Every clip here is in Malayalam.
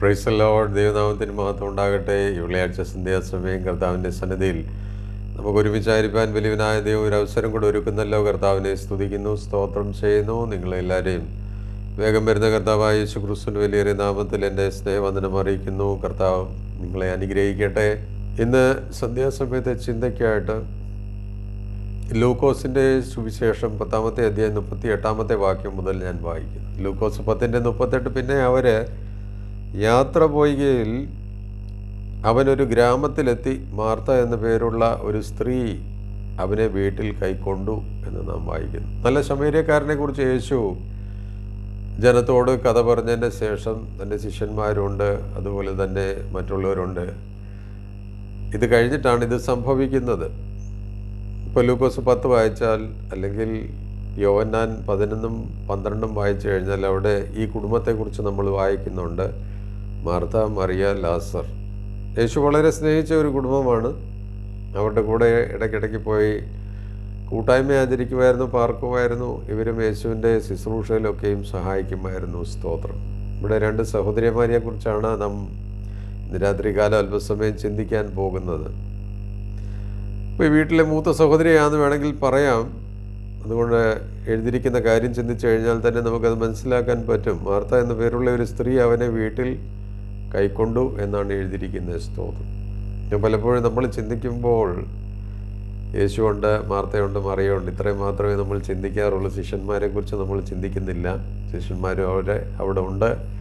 പ്രൈസ് ലോഡ് ദൈവനാമത്തിന് മഹത്വം ഉണ്ടാകട്ടെ. ഈ വെള്ളിയാഴ്ച സന്ധ്യാസമയം കർത്താവിന്റെ സന്നിധിയിൽ നമുക്ക് ഒരുമിച്ചായിരിക്കാൻ വലിയവനായ ദൈവം ഒരു അവസരം കൂടെ ഒരുക്കുന്നല്ലോ. കർത്താവിനെ സ്തുതിക്കുന്നു സ്തോത്രം ചെയ്യുന്നു. നിങ്ങളെല്ലാവരെയും വേഗം വരുന്ന കർത്താവായ യേശു ക്രിസ്തുവിന്റെ വലിയൊരു നാമത്തിൽ എന്റെ സ്നേഹവന്ദനം അറിയിക്കുന്നു. കർത്താവ് നിങ്ങളെ അനുഗ്രഹിക്കട്ടെ. ഇന്ന് സന്ധ്യാസമയത്തെ ചിന്തയ്ക്കായിട്ട് ലൂക്കോസിന്റെ സുവിശേഷം പത്താമത്തെ അധ്യായം മുപ്പത്തി എട്ടാമത്തെ വാക്യം മുതൽ ഞാൻ വായിക്കുന്നു. ലൂക്കോസ് പത്തിന്റെ മുപ്പത്തെട്ട് പിന്നെ അവർ യാത്ര പോയികയിൽ അവനൊരു ഗ്രാമത്തിലെത്തി. മാർത്ത എന്ന പേരുള്ള ഒരു സ്ത്രീ അവനെ വീട്ടിൽ കൈക്കൊണ്ടു എന്ന് നാം വായിക്കുന്നു. നല്ല ശമേര്യക്കാരനെ കുറിച്ച് യേശു ജനത്തോട് കഥ പറഞ്ഞതിന്റെ ശേഷം തന്റെ ശിഷ്യന്മാരുണ്ട് അതുപോലെ തന്നെ മറ്റുള്ളവരുണ്ട്. ഇത് കഴിഞ്ഞിട്ടാണ് ഇത് സംഭവിക്കുന്നത്. ഇപ്പോൾ ലൂക്കോസ് പത്ത് വായിച്ചാൽ അല്ലെങ്കിൽ യോവന്നാൻ പതിനൊന്നും പന്ത്രണ്ടും വായിച്ചു കഴിഞ്ഞാൽ അവിടെ ഈ കുടുംബത്തെക്കുറിച്ച് നമ്മൾ വായിക്കുന്നുണ്ട്. മാർത്ത മറിയ ലാസർ. യേശു വളരെ സ്നേഹിച്ച ഒരു കുടുംബമാണ്. അവരുടെ കൂടെ ഇടയ്ക്കിടയ്ക്ക് പോയി കൂട്ടായ്മ ആചരിക്കുമായിരുന്നു പാർക്കുമായിരുന്നു. ഇവരും യേശുവിന്റെ ശുശ്രൂഷയിലൊക്കെയും സഹായിക്കുമായിരുന്നു. സ്തോത്രം. ഇവിടെ രണ്ട് സഹോദരിമാരെ കുറിച്ചാണ് നാം രാത്രികാലം അല്പസമയം ചിന്തിക്കാൻ പോകുന്നത്. ഇപ്പോൾ ഈ വീട്ടിലെ മൂത്ത സഹോദരിയാണെന്ന് വേണമെങ്കിൽ പറയാം. അതുകൊണ്ട് എഴുതിയിരിക്കുന്ന കാര്യം ചിന്തിച്ചു കഴിഞ്ഞാൽ തന്നെ നമുക്കത് മനസ്സിലാക്കാൻ പറ്റും. വാർത്ത എന്ന പേരുള്ള ഒരു സ്ത്രീ അവനെ വീട്ടിൽ കൈക്കൊണ്ടു എന്നാണ് എഴുതിയിരിക്കുന്നത് സ്തോത്രം. ഞാൻ പലപ്പോഴും നമ്മൾ ചിന്തിക്കുമ്പോൾ യേശുണ്ട് മാർത്തയുണ്ട് മറിയുണ്ട് ഇത്രയും മാത്രമേ നമ്മൾ ചിന്തിക്കാറുള്ളൂ. ശിഷ്യന്മാരെക്കുറിച്ച് നമ്മൾ ചിന്തിക്കുന്നില്ല. ശിഷ്യന്മാരും അവരെ അവിടെ ഉണ്ട്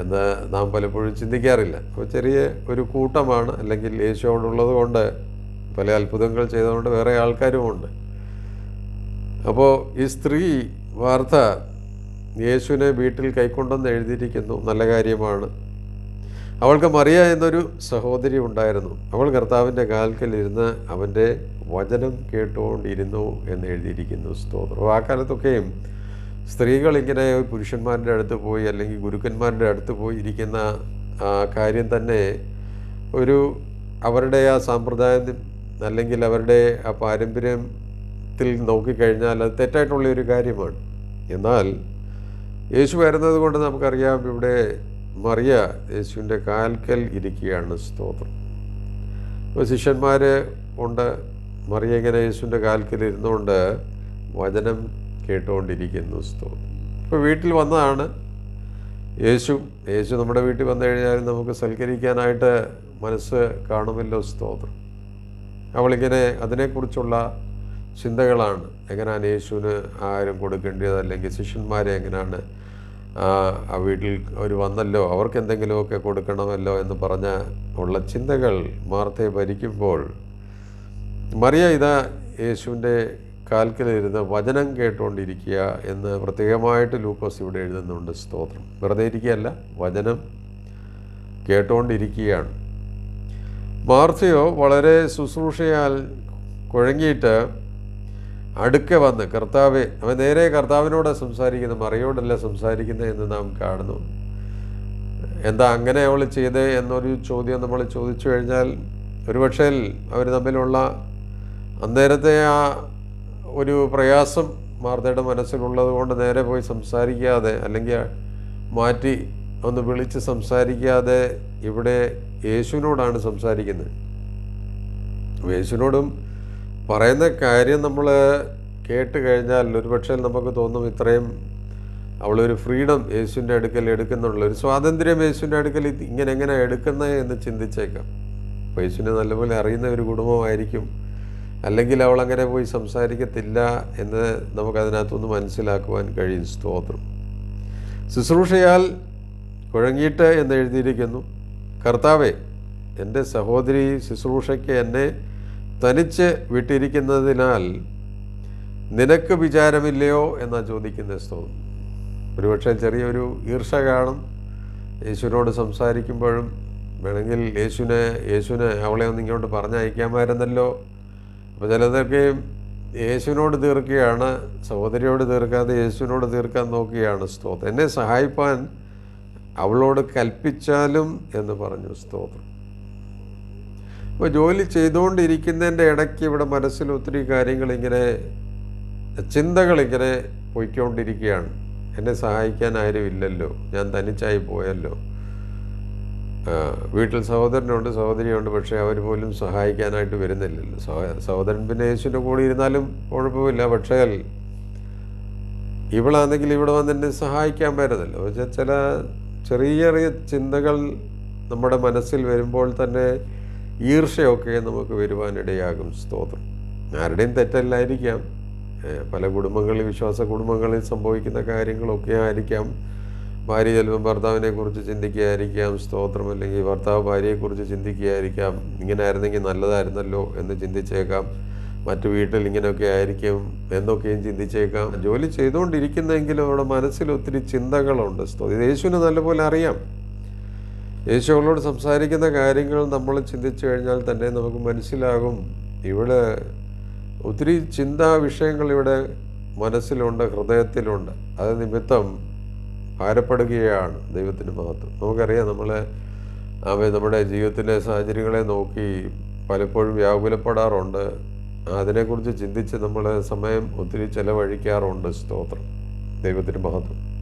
എന്ന് നാം പലപ്പോഴും ചിന്തിക്കാറില്ല. അപ്പോൾ ചെറിയ ഒരു കൂട്ടമാണ്. അല്ലെങ്കിൽ യേശു അവിടെ ഉള്ളത് കൊണ്ട് പല അത്ഭുതങ്ങൾ ചെയ്തുകൊണ്ട് വേറെ ആൾക്കാരുമുണ്ട് അപ്പോൾ ഈ സ്ത്രീ വാർത്ത യേശുവിനെ വീട്ടിൽ കൈക്കൊണ്ടെന്ന് എഴുതിയിരിക്കുന്നു. നല്ല കാര്യമാണ്. അവൾക്ക് മറിയ എന്നൊരു സഹോദരി ഉണ്ടായിരുന്നു. അവൾ കർത്താവിന്റെ കാൽക്കലിരുന്ന് അവന്റെ വചനം കേട്ടുകൊണ്ടിരുന്നു എന്ന് എഴുതിയിരിക്കുന്നു സ്തോത്രം. ആ കാലത്തൊക്കെയും സ്ത്രീകൾ ഇങ്ങനെ പുരുഷന്മാരുടെ അടുത്ത് പോയി അല്ലെങ്കിൽ ഗുരുക്കന്മാരുടെ അടുത്ത് പോയി ഇരിക്കുന്ന കാര്യം തന്നെ ഒരു അവരുടെ ആ സമ്പ്രദായം അല്ലെങ്കിൽ അവരുടെ ആ പാരമ്പര്യത്തിൽ നോക്കിക്കഴിഞ്ഞാൽ അത് തെറ്റായിട്ടുള്ള ഒരു കാര്യമാണ്. എന്നാൽ യേശു വരുന്നത് കൊണ്ട് നമുക്കറിയാം ഇവിടെ മറിയ യേശുവിന്റെ കാൽക്കൽ ഇരിക്കുകയാണ് സ്തോത്രം. ഇപ്പോൾ ശിഷ്യന്മാർ ഉണ്ട്. മറിയ ഇങ്ങനെ യേശുവിന്റെ കാൽക്കൽ ഇരുന്നുകൊണ്ട് വചനം കേട്ടുകൊണ്ടിരിക്കുന്നു സ്തോത്രം. ഇപ്പോൾ വീട്ടിൽ വന്നതാണ്. യേശു യേശു നമ്മുടെ വീട്ടിൽ വന്നു കഴിഞ്ഞാൽ നമുക്ക് സൽക്കരിക്കാനായിട്ട് മനസ്സ് കാണുമല്ലോ സ്തോത്രം. അവളിങ്ങനെ അതിനെക്കുറിച്ചുള്ള ചിന്തകളാണ്. എങ്ങനെയാണ് യേശുവിന് ആരും കൊടുക്കേണ്ടത്? അല്ലെങ്കിൽ ശിഷ്യന്മാരെ എങ്ങനെയാണ് ആ വീട്ടിൽ അവർ വന്നല്ലോ അവർക്ക് എന്തെങ്കിലുമൊക്കെ കൊടുക്കണമല്ലോ എന്ന് പറഞ്ഞ ഉള്ള ചിന്തകൾ മാർത്തയെ ഭരിക്കുമ്പോൾ മറിയ ഇതാ യേശുവിന്റെ കാൽക്കലിരുന്ന് വചനം കേട്ടുകൊണ്ടിരിക്കുക എന്ന് പ്രത്യേകമായിട്ട് ലൂക്കോസ് ഇവിടെ എഴുതുന്നുണ്ട് സ്തോത്രം. വെറുതെ ഇരിക്കുകയല്ല വചനം കേട്ടുകൊണ്ടിരിക്കുകയാണ് മാർത്തയോ വളരെ ശുശ്രൂഷയാൽ കുഴങ്ങിയിട്ട് അടുക്കെ വന്ന് കർത്താവെ അവൻ നേരെ കർത്താവിനോട് സംസാരിക്കുന്നത് മറിയോടല്ല സംസാരിക്കുന്നത് എന്ന് നാം കാണുന്നു. എന്താ അങ്ങനെ അവൾ ചെയ്തേ എന്നൊരു ചോദ്യം നമ്മൾ ചോദിച്ചു കഴിഞ്ഞാൽ ഒരുപക്ഷേ അവർ തമ്മിലുള്ള അന്നേരത്തെ ആ ഒരു പ്രയാസം മാർത്തയുടെ മനസ്സിലുള്ളത് കൊണ്ട് നേരെ പോയി സംസാരിക്കാതെ അല്ലെങ്കിൽ മാറ്റി ഒന്ന് വിളിച്ച് സംസാരിക്കാതെ ഇവിടെ യേശുവിനോടാണ് സംസാരിക്കുന്നത്. യേശുവിനോടും പറയുന്ന കാര്യം നമ്മൾ കേട്ട് കഴിഞ്ഞാൽ ഒരുപക്ഷെ നമുക്ക് തോന്നും ഇത്രയും അവളൊരു ഫ്രീഡം യേശുവിന്റെ അടുക്കൽ എടുക്കുന്നുള്ള ഒരു സ്വാതന്ത്ര്യം യേശുവിന്റെ അടുക്കൽ ഇങ്ങനെ എങ്ങനെ എടുക്കുന്നത് എന്ന് ചിന്തിച്ചേക്കാം. അപ്പോൾ യേശുവിനെ നല്ലപോലെ അറിയുന്ന ഒരു കുടുംബമായിരിക്കും. അല്ലെങ്കിൽ അവൾ അങ്ങനെ പോയി സംസാരിക്കത്തില്ല എന്ന് നമുക്കതിനകത്തുനിന്ന് മനസ്സിലാക്കുവാൻ കഴിയും. സ്തോത്രം. ശുശ്രൂഷയാൽ കുഴങ്ങിയിട്ട് എന്ന് എഴുതിയിരിക്കുന്നു. കർത്താവേ എന്റെ സഹോദരി ശുശ്രൂഷയ്ക്ക് എന്നെ തനിച്ച് വിട്ടിരിക്കുന്നതിനാൽ നിനക്ക് വിചാരമില്ലയോ എന്നാണ് ചോദിക്കുന്ന സ്തോത്രം ഒരുപക്ഷെ ചെറിയൊരു ഈർഷ കാണും. യേശുവിനോട് സംസാരിക്കുമ്പോഴും വേണമെങ്കിൽ യേശുവിനെ യേശുവിനെ അവളെ ഒന്ന് ഇങ്ങോട്ട് പറഞ്ഞയക്കാമായിരുന്നല്ലോ. അപ്പോൾ ചിലതൊക്കെ യേശുവിനോട് തീർക്കുകയാണ് സഹോദരിയോട് തീർക്കാതെ യേശുവിനോട് തീർക്കാൻ നോക്കുകയാണ് സ്തോത്രം എന്നെ സഹായിപ്പാൻ അവളോട് കൽപ്പിച്ചാലും എന്ന് പറഞ്ഞു സ്തോത്രം അപ്പോൾ ജോലി ചെയ്തുകൊണ്ടിരിക്കുന്നതിന്റെ ഇടയ്ക്ക് ഇവിടെ മനസ്സിൽ ഒത്തിരി കാര്യങ്ങളിങ്ങനെ ചിന്തകളിങ്ങനെ പോയിക്കൊണ്ടിരിക്കുകയാണ്. എന്നെ സഹായിക്കാൻ ആരും ഇല്ലല്ലോ. ഞാൻ തനിച്ചായി പോയല്ലോ. വീട്ടിൽ സഹോദരനുണ്ട് സഹോദരിയുണ്ട് പക്ഷേ അവർ പോലും സഹായിക്കാനായിട്ട് വരുന്നില്ലല്ലോ. സഹ- സഹോദരൻ പിന്നെ യേശുവിന്റെ കൂടെ ഇരുന്നാലും കുഴപ്പമില്ല പക്ഷേ ഇവളാണെങ്കിൽ ഇവിടെ വന്ന് എന്നെ സഹായിക്കാൻ വരുന്നില്ല പക്ഷേ ചില ചെറിയ ചെറിയ ചിന്തകൾ നമ്മുടെ മനസ്സിൽ വരുമ്പോൾ തന്നെ ഈർഷയൊക്കെ നമുക്ക് വരുവാനിടയാകും സ്തോത്രം. ആരുടെയും തെറ്റല്ലായിരിക്കാം. പല കുടുംബങ്ങളിൽ വിശ്വാസ കുടുംബങ്ങളിൽ സംഭവിക്കുന്ന കാര്യങ്ങളൊക്കെ ആയിരിക്കാം. ഭാര്യ ചിലപ്പം ഭർത്താവിനെ കുറിച്ച് ചിന്തിക്കുകയായിരിക്കാം സ്തോത്രം. അല്ലെങ്കിൽ ഭർത്താവ് ഭാര്യയെക്കുറിച്ച് ചിന്തിക്കുകയായിരിക്കാം. ഇങ്ങനെ ആയിരുന്നെങ്കിൽ നല്ലതായിരുന്നല്ലോ എന്ന് ചിന്തിച്ചേക്കാം. മറ്റു വീട്ടിൽ ഇങ്ങനെയൊക്കെ ആയിരിക്കും എന്നൊക്കെയും ചിന്തിച്ചേക്കാം. ജോലി ചെയ്തുകൊണ്ടിരിക്കുന്നെങ്കിലും അവിടെ മനസ്സിൽ ഒത്തിരി ചിന്തകളുണ്ട്. സ്തോ- യേശുവിനെ നല്ലപോലെ അറിയാം. യേശു അവളോട് സംസാരിക്കുന്ന കാര്യങ്ങൾ നമ്മൾ ചിന്തിച്ചു കഴിഞ്ഞാൽ തന്നെ നമുക്ക് മനസ്സിലാകും. ഇവിടെ ഒത്തിരി ചിന്താ വിഷയങ്ങൾ ഇവിടെ മനസ്സിലുണ്ട് ഹൃദയത്തിലുണ്ട്. അത് നിമിത്തം ഭാരപ്പെടുകയാണ് ദൈവത്തിന് മഹത്വം. നമുക്കറിയാം നമ്മൾ അവ നമ്മുടെ ജീവിതത്തിലെ സാഹചര്യങ്ങളെ നോക്കി പലപ്പോഴും വ്യാകുലപ്പെടാറുണ്ട്. അതിനെക്കുറിച്ച് ചിന്തിച്ച് നമ്മൾ സമയം ഒത്തിരി ചിലവഴിക്കാറുണ്ട്. സ്തോത്രം. ദൈവത്തിന് മഹത്വം.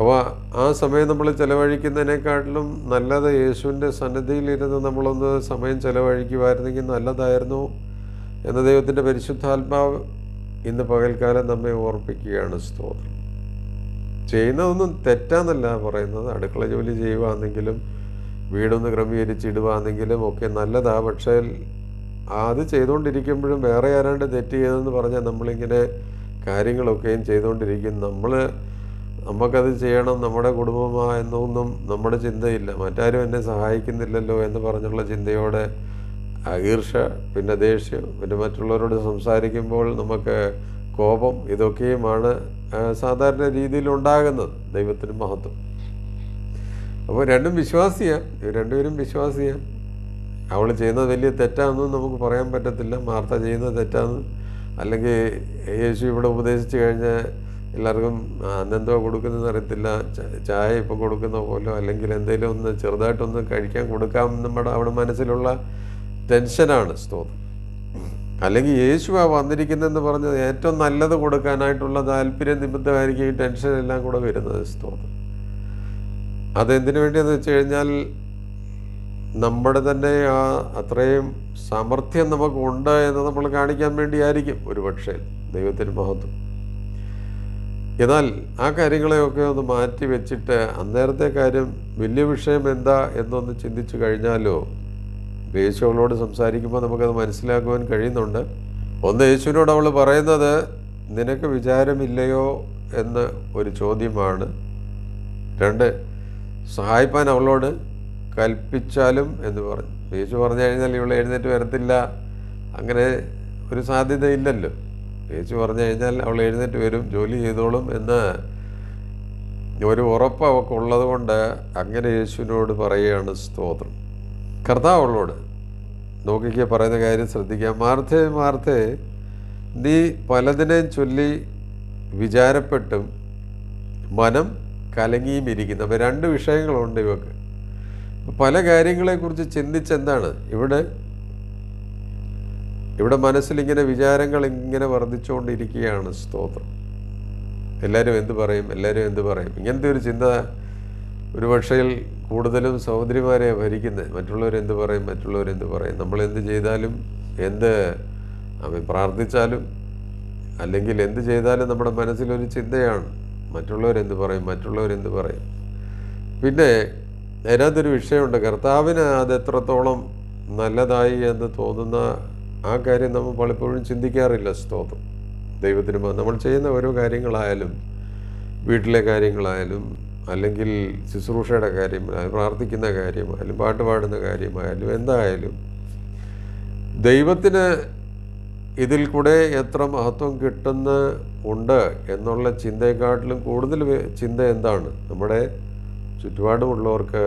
അപ്പോൾ ആ സമയം നമ്മൾ ചിലവഴിക്കുന്നതിനെക്കാട്ടിലും നല്ലത് യേശുവിന്റെ സന്നിധിയിലിരുന്ന് നമ്മളൊന്ന് സമയം ചിലവഴിക്കുമായിരുന്നെങ്കിൽ നല്ലതായിരുന്നു എന്ന ദൈവത്തിന്റെ പരിശുദ്ധാത്മാവ് ഇന്ന് പകൽക്കാലം നമ്മെ ഓർപ്പിക്കുകയാണ് സ്തോത്രം. ചെയ്യുന്നതൊന്നും തെറ്റാന്നല്ല പറയുന്നത്. അടുക്കള ജോലി ചെയ്യുകയാണെങ്കിലും വീടൊന്ന് ക്രമീകരിച്ചിടുകയാണെങ്കിലും ഒക്കെ നല്ലതാ. പക്ഷേ അത് ചെയ്തുകൊണ്ടിരിക്കുമ്പോഴും വേറെ ആരാണ്ട് തെറ്റ് ചെയ്തെന്ന് പറഞ്ഞാൽ നമ്മളിങ്ങനെ കാര്യങ്ങളൊക്കെയും ചെയ്തുകൊണ്ടിരിക്കും. നമ്മൾ നമുക്കത് ചെയ്യണം നമ്മുടെ കുടുംബമാ എന്നൊന്നും നമ്മുടെ ചിന്തയില്ല. മറ്റാരും എന്നെ സഹായിക്കുന്നില്ലല്ലോ എന്ന് പറഞ്ഞുള്ള ചിന്തയോടെ ഈർഷ പിന്നെ ദേഷ്യം പിന്നെ മറ്റുള്ളവരോട് സംസാരിക്കുമ്പോൾ നമുക്ക് കോപം ഇതൊക്കെയുമാണ് സാധാരണ രീതിയിൽ ഉണ്ടാകുന്നത്. ദൈവത്തിന് മഹത്വം. അപ്പോൾ രണ്ടും വിശ്വാസിയാണ് രണ്ടുപേരും വിശ്വാസിയാണ് അവൾ ചെയ്യുന്നത് വലിയ തെറ്റാണെന്നും നമുക്ക് പറയാൻ പറ്റത്തില്ല. മാർത്ത ചെയ്യുന്നത് തെറ്റാന്ന്. അല്ലെങ്കിൽ യേശു ഇവിടെ ഉപദേശിച്ച് കഴിഞ്ഞാൽ എല്ലാവർക്കും അന്നെന്തോ കൊടുക്കുന്നതെന്ന് അറിയത്തില്ല. ചായ ഇപ്പോൾ കൊടുക്കുന്ന പോലോ അല്ലെങ്കിൽ എന്തെങ്കിലും ഒന്ന് ചെറുതായിട്ടൊന്ന് കഴിക്കാൻ കൊടുക്കാം നമ്മുടെ അവിടെ മനസ്സിലുള്ള ടെൻഷനാണ് സ്തോത്രം. അല്ലെങ്കിൽ യേശു ആ വന്നിരിക്കുന്നതെന്ന് പറഞ്ഞത് ഏറ്റവും നല്ലത് കൊടുക്കാനായിട്ടുള്ള താല്പര്യം നിമിത്തമായിരിക്കും ഈ ടെൻഷൻ എല്ലാം കൂടെ വരുന്നത് സ്തോത്രം. അതെന്തിനു വേണ്ടിയെന്ന് വെച്ച് കഴിഞ്ഞാൽ നമ്മുടെ തന്നെ ആ അത്രയും സാമർഥ്യം നമുക്കുണ്ട് എന്ന് നമ്മൾ കാണിക്കാൻ വേണ്ടിയായിരിക്കും ഒരു പക്ഷേ ദൈവത്തിന് മഹത്വം. എന്നാൽ ആ കാര്യങ്ങളെയൊക്കെ ഒന്ന് മാറ്റി വെച്ചിട്ട് അന്നേരത്തെ കാര്യം വലിയ വിഷയം എന്താ എന്നൊന്ന് ചിന്തിച്ചു കഴിഞ്ഞാലോ? യേശു അവളോട് സംസാരിക്കുമ്പോൾ നമുക്കത് മനസ്സിലാക്കുവാൻ കഴിയുന്നുണ്ട്. ഒന്ന് യേശുവിനോട് അവൾ പറയുന്നത് നിനക്ക് വിചാരമില്ലയോ? എന്ന് ഒരു ചോദ്യമാണ്. രണ്ട് സഹായിപ്പാൻ അവളോട് കൽപ്പിച്ചാലും എന്ന് പറഞ്ഞു. യേശു പറഞ്ഞു കഴിഞ്ഞാൽ ഇവൾ എഴുന്നേറ്റ് വരത്തില്ല. അങ്ങനെ ഒരു സാധ്യതയില്ലല്ലോ. യേശു പറഞ്ഞു കഴിഞ്ഞാൽ അവൾ എഴുന്നേറ്റ് വരും ജോലി ചെയ്തോളും എന്ന് ഒരു ഉറപ്പ് അവൾക്ക് ഉള്ളത് കൊണ്ട് അങ്ങനെ യേശുവിനോട് പറയുകയാണ് സ്തോത്രം. കർത്താവ് അവളോട് നോക്കിക്കുക പറയുന്ന കാര്യം ശ്രദ്ധിക്കുക മാർത്തേ മാർത്തേ നീ പലതിനെയും ചൊല്ലി വിചാരപ്പെട്ടും മനം കലങ്ങിയും ഇരിക്കുന്നു. അപ്പോൾ രണ്ട് വിഷയങ്ങളുണ്ട് ഇവക്ക്. പല കാര്യങ്ങളെക്കുറിച്ച് ചിന്തിച്ചെന്താണ്? ഇവിടെ ഇവിടെ മനസ്സിലിങ്ങനെ വിചാരങ്ങൾ ഇങ്ങനെ വർദ്ധിച്ചുകൊണ്ടിരിക്കുകയാണ് സ്തോത്രം. എല്ലാവരും എന്ത് പറയും? എല്ലാവരും എന്ത് പറയും? ഇങ്ങനത്തെ ഒരു ചിന്ത ഒരു പക്ഷേൽ കൂടുതലും സഹോദരിമാരെ ഭരിക്കുന്നത് മറ്റുള്ളവരെന്ത് പറയും? മറ്റുള്ളവരെന്ത് പറയും? നമ്മൾ എന്ത് ചെയ്താലും എന്ത് അവൻ പ്രാർത്ഥിച്ചാലും അല്ലെങ്കിൽ എന്ത് ചെയ്താലും നമ്മുടെ മനസ്സിലൊരു ചിന്തയാണ്. മറ്റുള്ളവരെന്ത് പറയും? മറ്റുള്ളവരെന്ത് പറയും? പിന്നെ അതിനകത്തൊരു വിഷയമുണ്ട്. കർത്താവിന് അത് എത്രത്തോളം നല്ലതായി എന്ന് തോന്നുന്ന ആ കാര്യം നമ്മൾ പലപ്പോഴും ചിന്തിക്കാറില്ല സ്തോത്രം. ദൈവത്തിന് നമ്മൾ ചെയ്യുന്ന ഓരോ കാര്യങ്ങളായാലും വീട്ടിലെ കാര്യങ്ങളായാലും അല്ലെങ്കിൽ ശുശ്രൂഷയുടെ കാര്യം പ്രാർത്ഥിക്കുന്ന കാര്യമായാലും പാട്ട് പാടുന്ന കാര്യമായാലും എന്തായാലും ദൈവത്തിന് ഇതിൽ കൂടെ എത്ര മഹത്വം കിട്ടുന്ന ഉണ്ട് എന്നുള്ള ചിന്തയെക്കാട്ടിലും കൂടുതൽ ചിന്ത എന്താണ്? നമ്മുടെ ചുറ്റുപാടുമുള്ളവർക്ക്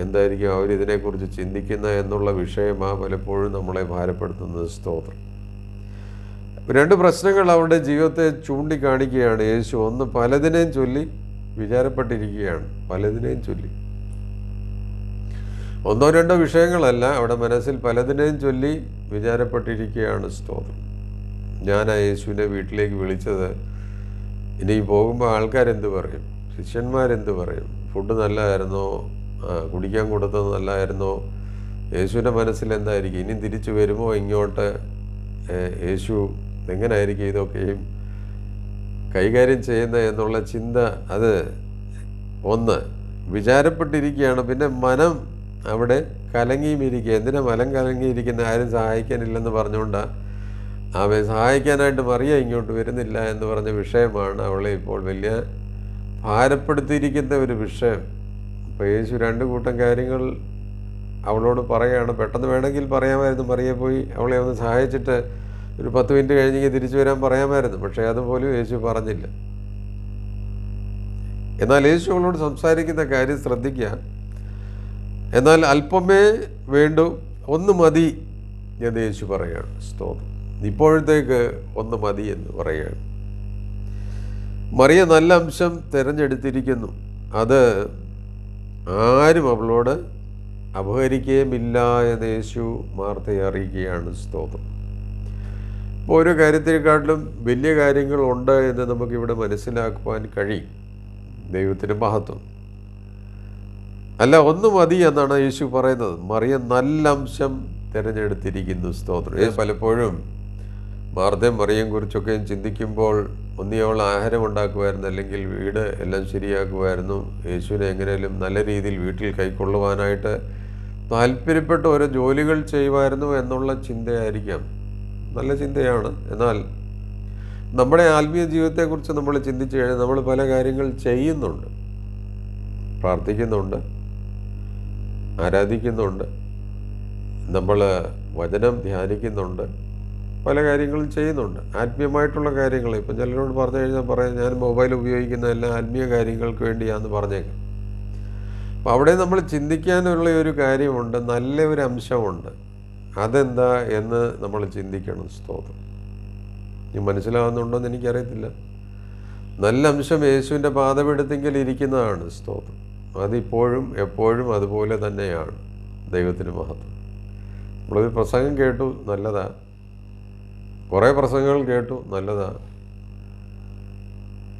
എന്തായിരിക്കും അവരിതിനെക്കുറിച്ച് ചിന്തിക്കുന്ന എന്നുള്ള വിഷയമാണ് പലപ്പോഴും നമ്മളെ ഭാരപ്പെടുത്തുന്നത് സ്തോത്രം. രണ്ട് പ്രശ്നങ്ങൾ അവരുടെ ജീവിതത്തെ ചൂണ്ടിക്കാണിക്കുകയാണ്. യേശു ഒന്ന് പലതിനെയും ചൊല്ലി വിചാരപ്പെട്ടിരിക്കുകയാണ്. പലതിനെയും ചൊല്ലി. ഒന്നോ രണ്ടോ വിഷയങ്ങളല്ല അവിടെ മനസ്സിൽ പലതിനെയും ചൊല്ലി വിചാരപ്പെട്ടിരിക്കുകയാണ് സ്തോത്രം. ഞാൻ ആ യേശുവിനെ വീട്ടിലേക്ക് വിളിച്ചത്. ഇനി പോകുമ്പോൾ ആൾക്കാരെന്ത് പറയും? ശിഷ്യന്മാരെന്ത് പറയും? ഫുഡ് നല്ലതായിരുന്നോ? കുടിക്കാൻ കൊടുത്തത് നല്ലതായിരുന്നോ യേശുവിന്റെ മനസ്സിൽ എന്തായിരിക്കും? ഇനി തിരിച്ചു വരുമോ ഇങ്ങോട്ട്? യേശു എങ്ങനെയായിരിക്കും ഇതൊക്കെയും കൈകാര്യം ചെയ്യുന്നത് എന്നുള്ള ചിന്ത? അത് ഒന്ന് വിചാരപ്പെട്ടിരിക്കുകയാണ്. പിന്നെ മനം അവിടെ കലങ്ങിയും ഇരിക്കുക. എന്തിനാ മലം കലങ്ങിയിരിക്കുന്ന ആരും സഹായിക്കാനില്ലെന്ന് പറഞ്ഞുകൊണ്ടാണ് അവൻ സഹായിക്കാനായിട്ട് മറിയ ഇങ്ങോട്ട് വരുന്നില്ല എന്ന് പറഞ്ഞ വിഷയമാണ് അവളെ ഇപ്പോൾ വലിയ ഭാരപ്പെടുത്തിയിരിക്കുന്ന ഒരു വിഷയം. അപ്പോൾ യേശു രണ്ട് കൂട്ടം കാര്യങ്ങൾ അവളോട് പറയുകയാണ് പെട്ടെന്ന് വേണമെങ്കിൽ പറയാമായിരുന്നു. മറിയെ പോയി അവളെ ഒന്ന് സഹായിച്ചിട്ട് ഒരു പത്ത് മിനിറ്റ് കഴിഞ്ഞെങ്കിൽ തിരിച്ചു വരാൻ പറയാമായിരുന്നു. പക്ഷേ അതുപോലും യേശു പറഞ്ഞില്ല. എന്നാൽ യേശു അവളോട് സംസാരിക്കുന്ന കാര്യം ശ്രദ്ധിക്കുക. എന്നാൽ അല്പമേ വേണ്ടു. ഒന്ന് മതി എന്ന് യേശു പറയുകയാണ് സ്തോത്രം. ഇപ്പോഴത്തേക്ക് ഒന്ന് മതി എന്ന് പറയുകയാണ് മറിയ നല്ല അംശം തിരഞ്ഞെടുത്തിരിക്കുന്നു. അത് ആരും അവളോട് അപഹരിക്കുകയുമില്ല എന്ന് യേശു മാർത്തയെ അറിയിക്കുകയാണ് സ്തോത്രം. ഇപ്പോൾ ഓരോ കാര്യത്തിനെക്കാട്ടിലും വലിയ കാര്യങ്ങളുണ്ട് എന്ന് നമുക്കിവിടെ മനസ്സിലാക്കുവാൻ കഴിയും. ദൈവത്തിന് മഹത്വം. അല്ല ഒന്ന് മതി എന്നാണ് യേശു പറയുന്നത്. മറിയ നല്ല അംശം തിരഞ്ഞെടുത്തിരിക്കുന്നു സ്തോത്രം. പലപ്പോഴും മാർദ്ദം മറിയം കുറിച്ചൊക്കെ ചിന്തിക്കുമ്പോൾ ഒന്നി അവൾ ആഹാരം ഉണ്ടാക്കുമായിരുന്നു അല്ലെങ്കിൽ വീട് എല്ലാം ശരിയാക്കുമായിരുന്നു. യേശുവിനെ എങ്ങനെയും നല്ല രീതിയിൽ വീട്ടിൽ കൈക്കൊള്ളുവാനായിട്ട് താല്പര്യപ്പെട്ട ഓരോ ജോലികൾ ചെയ്യുമായിരുന്നു എന്നുള്ള ചിന്തയായിരിക്കാം. നല്ല ചിന്തയാണ്. എന്നാൽ നമ്മുടെ ആത്മീയ ജീവിതത്തെക്കുറിച്ച് നമ്മൾ ചിന്തിച്ചു കഴിഞ്ഞാൽ നമ്മൾ പല കാര്യങ്ങൾ ചെയ്യുന്നുണ്ട്. പ്രാർത്ഥിക്കുന്നുണ്ട്. ആരാധിക്കുന്നുണ്ട്. നമ്മൾ വചനം ധ്യാനിക്കുന്നുണ്ട്. പല കാര്യങ്ങളും ചെയ്യുന്നുണ്ട്. ആത്മീയമായിട്ടുള്ള കാര്യങ്ങൾ ഇപ്പം ചിലരോട് പറഞ്ഞു കഴിഞ്ഞാൽ പറയാം ഞാൻ മൊബൈൽ ഉപയോഗിക്കുന്ന എല്ലാ ആത്മീയ കാര്യങ്ങൾക്ക് വേണ്ടിയാന്ന് പറഞ്ഞേക്കാം. അപ്പോൾ അവിടെ നമ്മൾ ചിന്തിക്കാനുള്ള ഒരു കാര്യമുണ്ട് നല്ല ഒരു അംശമുണ്ട്. അതെന്താ എന്ന് നമ്മൾ ചിന്തിക്കണം. സ്തോത്രം. ഇനി മനസ്സിലാവുന്നുണ്ടോ എന്ന് എനിക്കറിയത്തില്ല. നല്ല അംശം യേശുവിന്റെ പാദപീഠത്തെങ്കിൽ ഇരിക്കുന്നതാണ് സ്തോത്രം. അതിപ്പോഴും എപ്പോഴും അതുപോലെ തന്നെയാണ് ദൈവത്തിന് മഹത്വം. നമ്മളൊരു പ്രസംഗം കേട്ടു നല്ലതാ. കുറേ പ്രസംഗങ്ങൾ കേട്ടു നല്ലതാണ്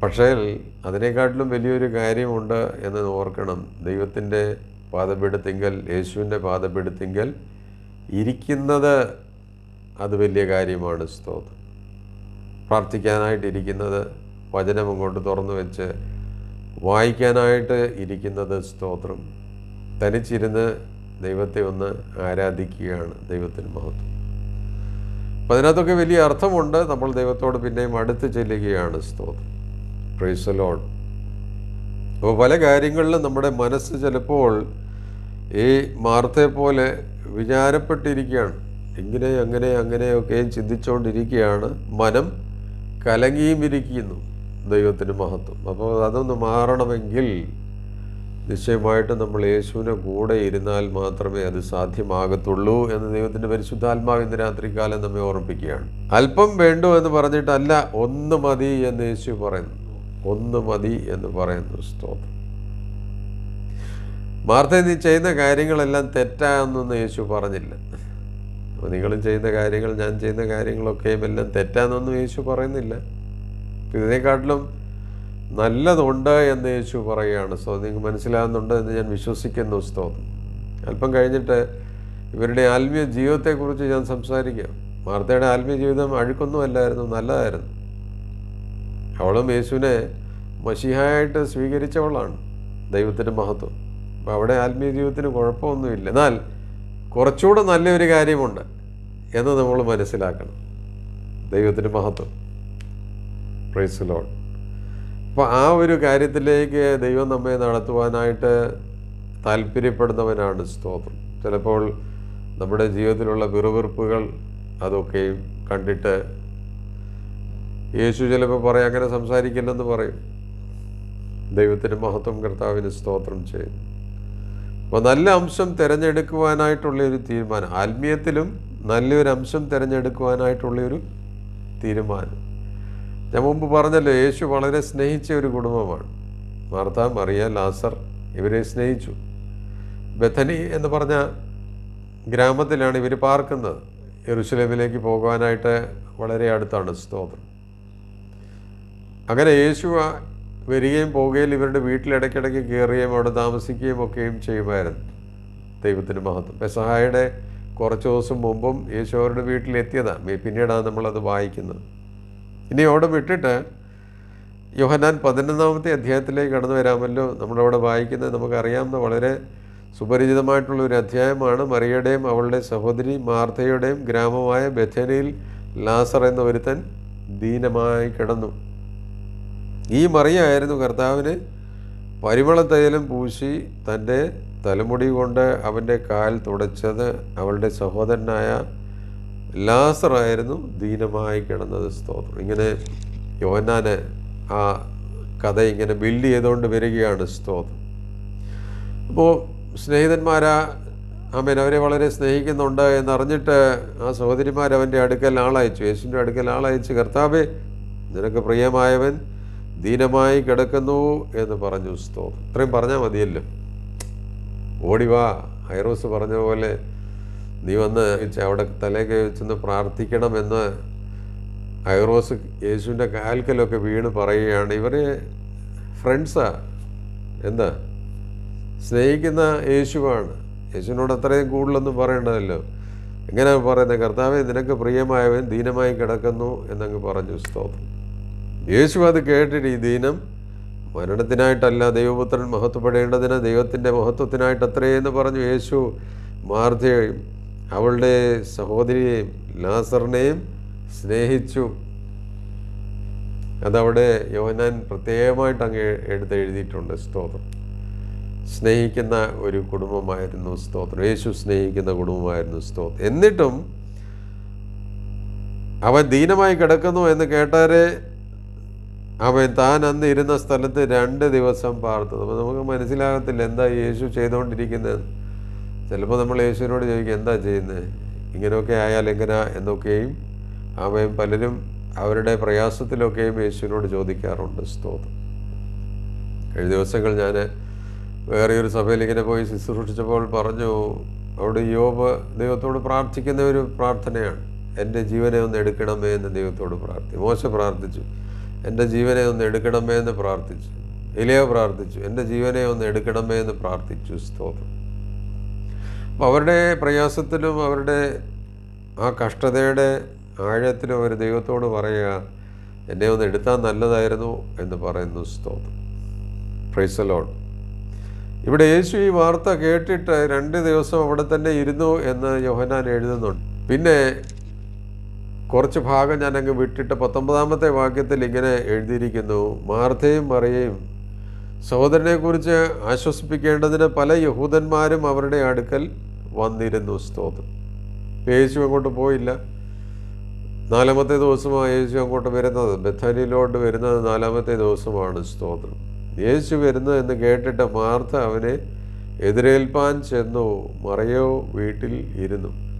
പക്ഷേ അതിനേക്കാട്ടിലും വലിയൊരു കാര്യമുണ്ട് എന്ന് ഓർക്കണം. ദൈവത്തിന്റെ പാദപീഠത്തിങ്കൽ യേശുവിന്റെ പാദപീഠത്തിങ്കൽ ഇരിക്കുന്നത് അത് വലിയ കാര്യമാണ്. സ്തോത്രം. പ്രാർത്ഥിക്കാനായിട്ടിരിക്കുന്നത് വചനം അങ്ങോട്ട് തുറന്നു വെച്ച് വായിക്കാനായിട്ട് ഇരിക്കുന്നത് സ്തോത്രം. തനിച്ചിരുന്ന് ദൈവത്തെ ഒന്ന് ആരാധിക്കുകയാണ് ദൈവത്തിന് മഹത്വം. അപ്പം അതിനകത്തൊക്കെ വലിയ അർത്ഥമുണ്ട്. നമ്മൾ ദൈവത്തോട് പിന്നെയും അടുത്ത് ചെല്ലുകയാണ്. സ്തോത്രം. പ്രൈസ് ലോഡ് അപ്പോൾ പല കാര്യങ്ങളിലും നമ്മുടെ മനസ്സ് ചിലപ്പോൾ ഈ മാർത്തെ പോലെ വിചാരപ്പെട്ടിരിക്കുകയാണ്. ഇങ്ങനെ അങ്ങനെ അങ്ങനെയൊക്കെയും ചിന്തിച്ചുകൊണ്ടിരിക്കുകയാണ് മനം കലങ്ങിയും ഇരിക്കുന്നു ദൈവത്തിന് മഹത്വം. അപ്പോൾ അതൊന്ന് മാറണമെങ്കിൽ നിശ്ചയമായിട്ട് നമ്മൾ യേശുവിനെ കൂടെ ഇരുന്നാൽ മാത്രമേ അത് സാധ്യമാകത്തുള്ളൂ എന്ന് ദൈവത്തിന്റെ പരിശുദ്ധാത്മാവ് ഇന്ന് രാത്രികാലം നമ്മെ ഓർമ്മിപ്പിക്കുകയാണ്. അല്പം വേണ്ടു എന്ന് പറഞ്ഞിട്ടല്ല ഒന്ന് മതി എന്ന് യേശു പറയുന്നു. ഒന്ന് മതി എന്ന് പറയുന്നു സ്തോത്രം. മാർത്ത നീ ചെയ്യുന്ന കാര്യങ്ങളെല്ലാം തെറ്റാന്നൊന്നും യേശു പറഞ്ഞില്ല. അപ്പോൾ നിങ്ങളും ചെയ്യുന്ന കാര്യങ്ങൾ ഞാൻ ചെയ്യുന്ന കാര്യങ്ങളൊക്കെയും എല്ലാം തെറ്റാന്നൊന്നും യേശു പറയുന്നില്ല. ഇതിനെക്കാട്ടിലും നല്ലതുണ്ട് എന്ന് യേശു പറയുകയാണ് സോ നിങ്ങൾക്ക് മനസ്സിലാകുന്നുണ്ട് എന്ന് ഞാൻ വിശ്വസിക്കുന്നു സ്തോത്രം. അല്പം കഴിഞ്ഞിട്ട് ഇവരുടെ ആത്മീയ ജീവിതത്തെക്കുറിച്ച് ഞാൻ സംസാരിക്കാം. മാർത്തയുടെ ആത്മീയ ജീവിതം അഴുക്കൊന്നും അല്ലായിരുന്നു നല്ലതായിരുന്നു. അവളും യേശുവിനെ മഷിഹായിട്ട് സ്വീകരിച്ചവളാണ്. ദൈവത്തിന്റെ മഹത്വം. അപ്പോൾ അവിടെ ആത്മീയ ജീവിതത്തിന് കുഴപ്പമൊന്നുമില്ല. എന്നാൽ കുറച്ചുകൂടെ നല്ലൊരു കാര്യമുണ്ട് എന്ന് നമ്മൾ മനസ്സിലാക്കണം. ദൈവത്തിന്റെ മഹത്വം. പ്രൈസ് ലോഡ് അപ്പോൾ ആ ഒരു കാര്യത്തിലേക്ക് ദൈവം നമ്മെ നടത്തുവാനായിട്ട് താല്പര്യപ്പെടുന്നവനാണ് സ്തോത്രം. ചിലപ്പോൾ നമ്മുടെ ജീവിതത്തിലുള്ള വിറുവിറുപ്പുകൾ അതൊക്കെയും കണ്ടിട്ട് യേശു ചിലപ്പോൾ പറയും അങ്ങനെ സംസാരിക്കില്ലെന്ന് പറയും. ദൈവത്തിന്റെ മഹത്വം കർത്താവിന് സ്തോത്രം ചെയ്യും. അപ്പോൾ നല്ല അംശം തിരഞ്ഞെടുക്കുവാനായിട്ടുള്ള ഒരു തീരുമാനം. ആത്മീയത്തിലും നല്ലൊരു അംശം തിരഞ്ഞെടുക്കുവാനായിട്ടുള്ള ഒരു തീരുമാനം. ഞാൻ മുമ്പ് പറഞ്ഞല്ലോ യേശു വളരെ സ്നേഹിച്ച ഒരു കുടുംബമാണ്. മാർത്ത മറിയ ലാസർ ഇവരെ സ്നേഹിച്ചു. ബഥനി എന്ന് പറഞ്ഞ ഗ്രാമത്തിലാണ് ഇവർ പാർക്കുന്നത്. യെറുസലേമിലേക്ക് പോകാനായിട്ട് വളരെ അടുത്താണ് സ്തോത്രം. അങ്ങനെ യേശു വരികയും പോവുകയും ഇവരുടെ വീട്ടിലിടയ്ക്കിടയ്ക്ക് കയറുകയും അവിടെ താമസിക്കുകയും ഒക്കെയും ചെയ്യുമായിരുന്നു. ദൈവത്തിന് മഹത്വം. പെസഹായുടെ കുറച്ച് ദിവസം മുമ്പും യേശു അവരുടെ വീട്ടിലെത്തിയതാണ് പിന്നീടാണ് നമ്മളത് വായിക്കുന്നത്. ഇനി അവിടെ വിട്ടിട്ട് യോഹന്നാൻ പതിനൊന്നാമത്തെ അധ്യായത്തിലേക്ക് കടന്നു വരാമല്ലോ. നമ്മളവിടെ വായിക്കുന്നത് നമുക്കറിയാവുന്ന വളരെ സുപരിചിതമായിട്ടുള്ള ഒരു അധ്യായമാണ്. മറിയയുടെയും അവളുടെ സഹോദരി മാർത്തയുടെയും ഗ്രാമമായ ബഥനയിൽ ലാസർ എന്ന ഒരുത്തൻ ദീനമായി കിടന്നു. ഈ മറിയായിരുന്നു കർത്താവിന് പരിമള തൈലം പൂശി തന്റെ തലമുടി കൊണ്ട് അവന്റെ കാൽ തുടച്ചത്. അവളുടെ സഹോദരനായ ലാസറായിരുന്നു ദീനമായി കിടന്നത് സ്തോത്രം. ഇങ്ങനെ യോഹന്നാന് ആ കഥ ഇങ്ങനെ ബിൽഡ് ചെയ്തുകൊണ്ട് വരികയാണ് സ്തോത്രം. അപ്പോൾ സ്നേഹിതന്മാരാ ആമേൻ അവരെ വളരെ സ്നേഹിക്കുന്നുണ്ട് എന്നറിഞ്ഞിട്ട് ആ സഹോദരിമാർ അവന്റെ അടുക്കൽ ആളയച്ചു. യേശുവിന്റെ അടുക്കൽ ആളയച്ച് കർത്താവേ നിനക്ക് പ്രിയമായവൻ ദീനമായി കിടക്കുന്നു എന്ന് പറഞ്ഞു സ്തോത്രം. ഇത്രയും പറഞ്ഞാൽ മതിയല്ലോ. ഓടിവാ ഹൈറോസ് പറഞ്ഞ പോലെ നീ വന്ന് അവിടെ തലയൊക്കെ വെച്ചെന്ന് പ്രാർത്ഥിക്കണമെന്ന് ഐറോസ് യേശുവിന്റെ കാൽക്കലൊക്കെ വീണ് പറയുകയാണ്. ഇവർ ഫ്രണ്ട്സാ. എന്താ? സ്നേഹിക്കുന്ന യേശുവാണ്. യേശുവിനോട് അത്രയും കൂടുതലൊന്നും പറയേണ്ടതല്ലോ. എങ്ങനെയാണ് പറയുന്നത് കർത്താവെ നിനക്ക് പ്രിയമായവൻ ദീനമായി കിടക്കുന്നു എന്നങ്ങ് പറഞ്ഞു സ്തോത്രം. യേശു അത് കേട്ടിട്ട് ഈ ദീനം മരണത്തിനായിട്ടല്ല ദൈവപുത്രൻ മഹത്വപ്പെടേണ്ടതിന് ദൈവത്തിന്റെ മഹത്വത്തിനായിട്ട് അത്രയെന്ന് പറഞ്ഞു യേശു മാർദ്ധയെയും അവളുടെ സഹോദരിയെയും ലാസറിനെയും സ്നേഹിച്ചു. അതവിടെ യോഹനാൻ പ്രത്യേകമായിട്ട് അങ്ങ് എടുത്ത് എഴുതിയിട്ടുണ്ട് സ്തോത്രം. സ്നേഹിക്കുന്ന ഒരു കുടുംബമായിരുന്നു സ്തോത്രം. യേശു സ്നേഹിക്കുന്ന കുടുംബമായിരുന്നു സ്തോത്രം. എന്നിട്ടും അവൻ ദീനമായി കിടക്കുന്നു എന്ന് കേട്ടാരെ അവൻ താൻ അന്ന് ഇരുന്ന സ്ഥലത്ത് രണ്ട് ദിവസം പാർത്തു. അപ്പോൾ നമുക്ക് മനസ്സിലാകത്തില്ല എന്താ യേശു ചെയ്തുകൊണ്ടിരിക്കുന്നത്? ചിലപ്പോൾ നമ്മൾ യേശുവിനോട് ചോദിക്കുക എന്താ ചെയ്യുന്നത് ഇങ്ങനെയൊക്കെ ആയാൽ എങ്ങനാ? എന്നൊക്കെയും അവയും പലരും അവരുടെ പ്രയാസത്തിലൊക്കെയും യേശുവിനോട് ചോദിക്കാറുണ്ട്. സ്തോത്രം. കഴിഞ്ഞ ദിവസങ്ങൾ ഞാൻ വേറെ ഒരു സഭയിൽ ഇങ്ങനെ പോയി ശുശ്രൂഷിച്ചപ്പോൾ പറഞ്ഞു അവിടെ യോബ് ദൈവത്തോട് പ്രാർത്ഥിക്കുന്ന ഒരു പ്രാർത്ഥനയാണ്. എന്റെ ജീവനെ ഒന്ന് എടുക്കണമേ എന്ന് ദൈവത്തോട് പ്രാർത്ഥി മോശ പ്രാർത്ഥിച്ചു. എന്റെ ജീവനെ ഒന്ന് എടുക്കണമേ എന്ന് പ്രാർത്ഥിച്ചു. ഇലയോ പ്രാർത്ഥിച്ചു. എന്റെ ജീവനെ ഒന്ന് എടുക്കണമേ എന്ന് പ്രാർത്ഥിച്ചു. സ്തോത്രം. അപ്പോൾ അവരുടെ പ്രയാസത്തിലും അവരുടെ ആ കഷ്ടതയുടെ ആഴത്തിലും അവർ ദൈവത്തോട് പറയുക എന്നെ ഒന്ന് എടുത്താൽ നല്ലതായിരുന്നു എന്ന് പറയുന്നു സ്തോത്രം. പ്രൈസലോൺ ഇവിടെ യേശു ഈ വാർത്ത കേട്ടിട്ട് രണ്ട് ദിവസം അവിടെ തന്നെ ഇരുന്നു എന്ന് യോഹനാൻ എഴുതുന്നുണ്ട്. പിന്നെ കുറച്ച് ഭാഗം ഞാൻ അങ്ങ് വിട്ടിട്ട് പത്തൊമ്പതാമത്തെ വാക്യത്തിൽ ഇങ്ങനെ എഴുതിയിരിക്കുന്നു. മാർത്തയും മറിയയും സഹോദരനെക്കുറിച്ച് ആശ്വസിപ്പിക്കേണ്ടതിന് പല യഹൂദന്മാരും അവരുടെ അടുക്കൽ വന്നിരുന്നു സ്തോത്രം. യേശു അങ്ങോട്ട് പോയില്ല. നാലാമത്തെ ദിവസമാണ് യേശു അങ്ങോട്ട് വരുന്നത്. ബഥാനിയിലോട്ട് വരുന്നത് നാലാമത്തെ ദിവസമാണ് സ്തോത്രം. യേശു വരുന്നു എന്ന് കേട്ടിട്ട് മാർത്ത അവനെ എതിരേൽപ്പാൻ ചെന്നു. മറയോ വീട്ടിൽ ഇരുന്നു.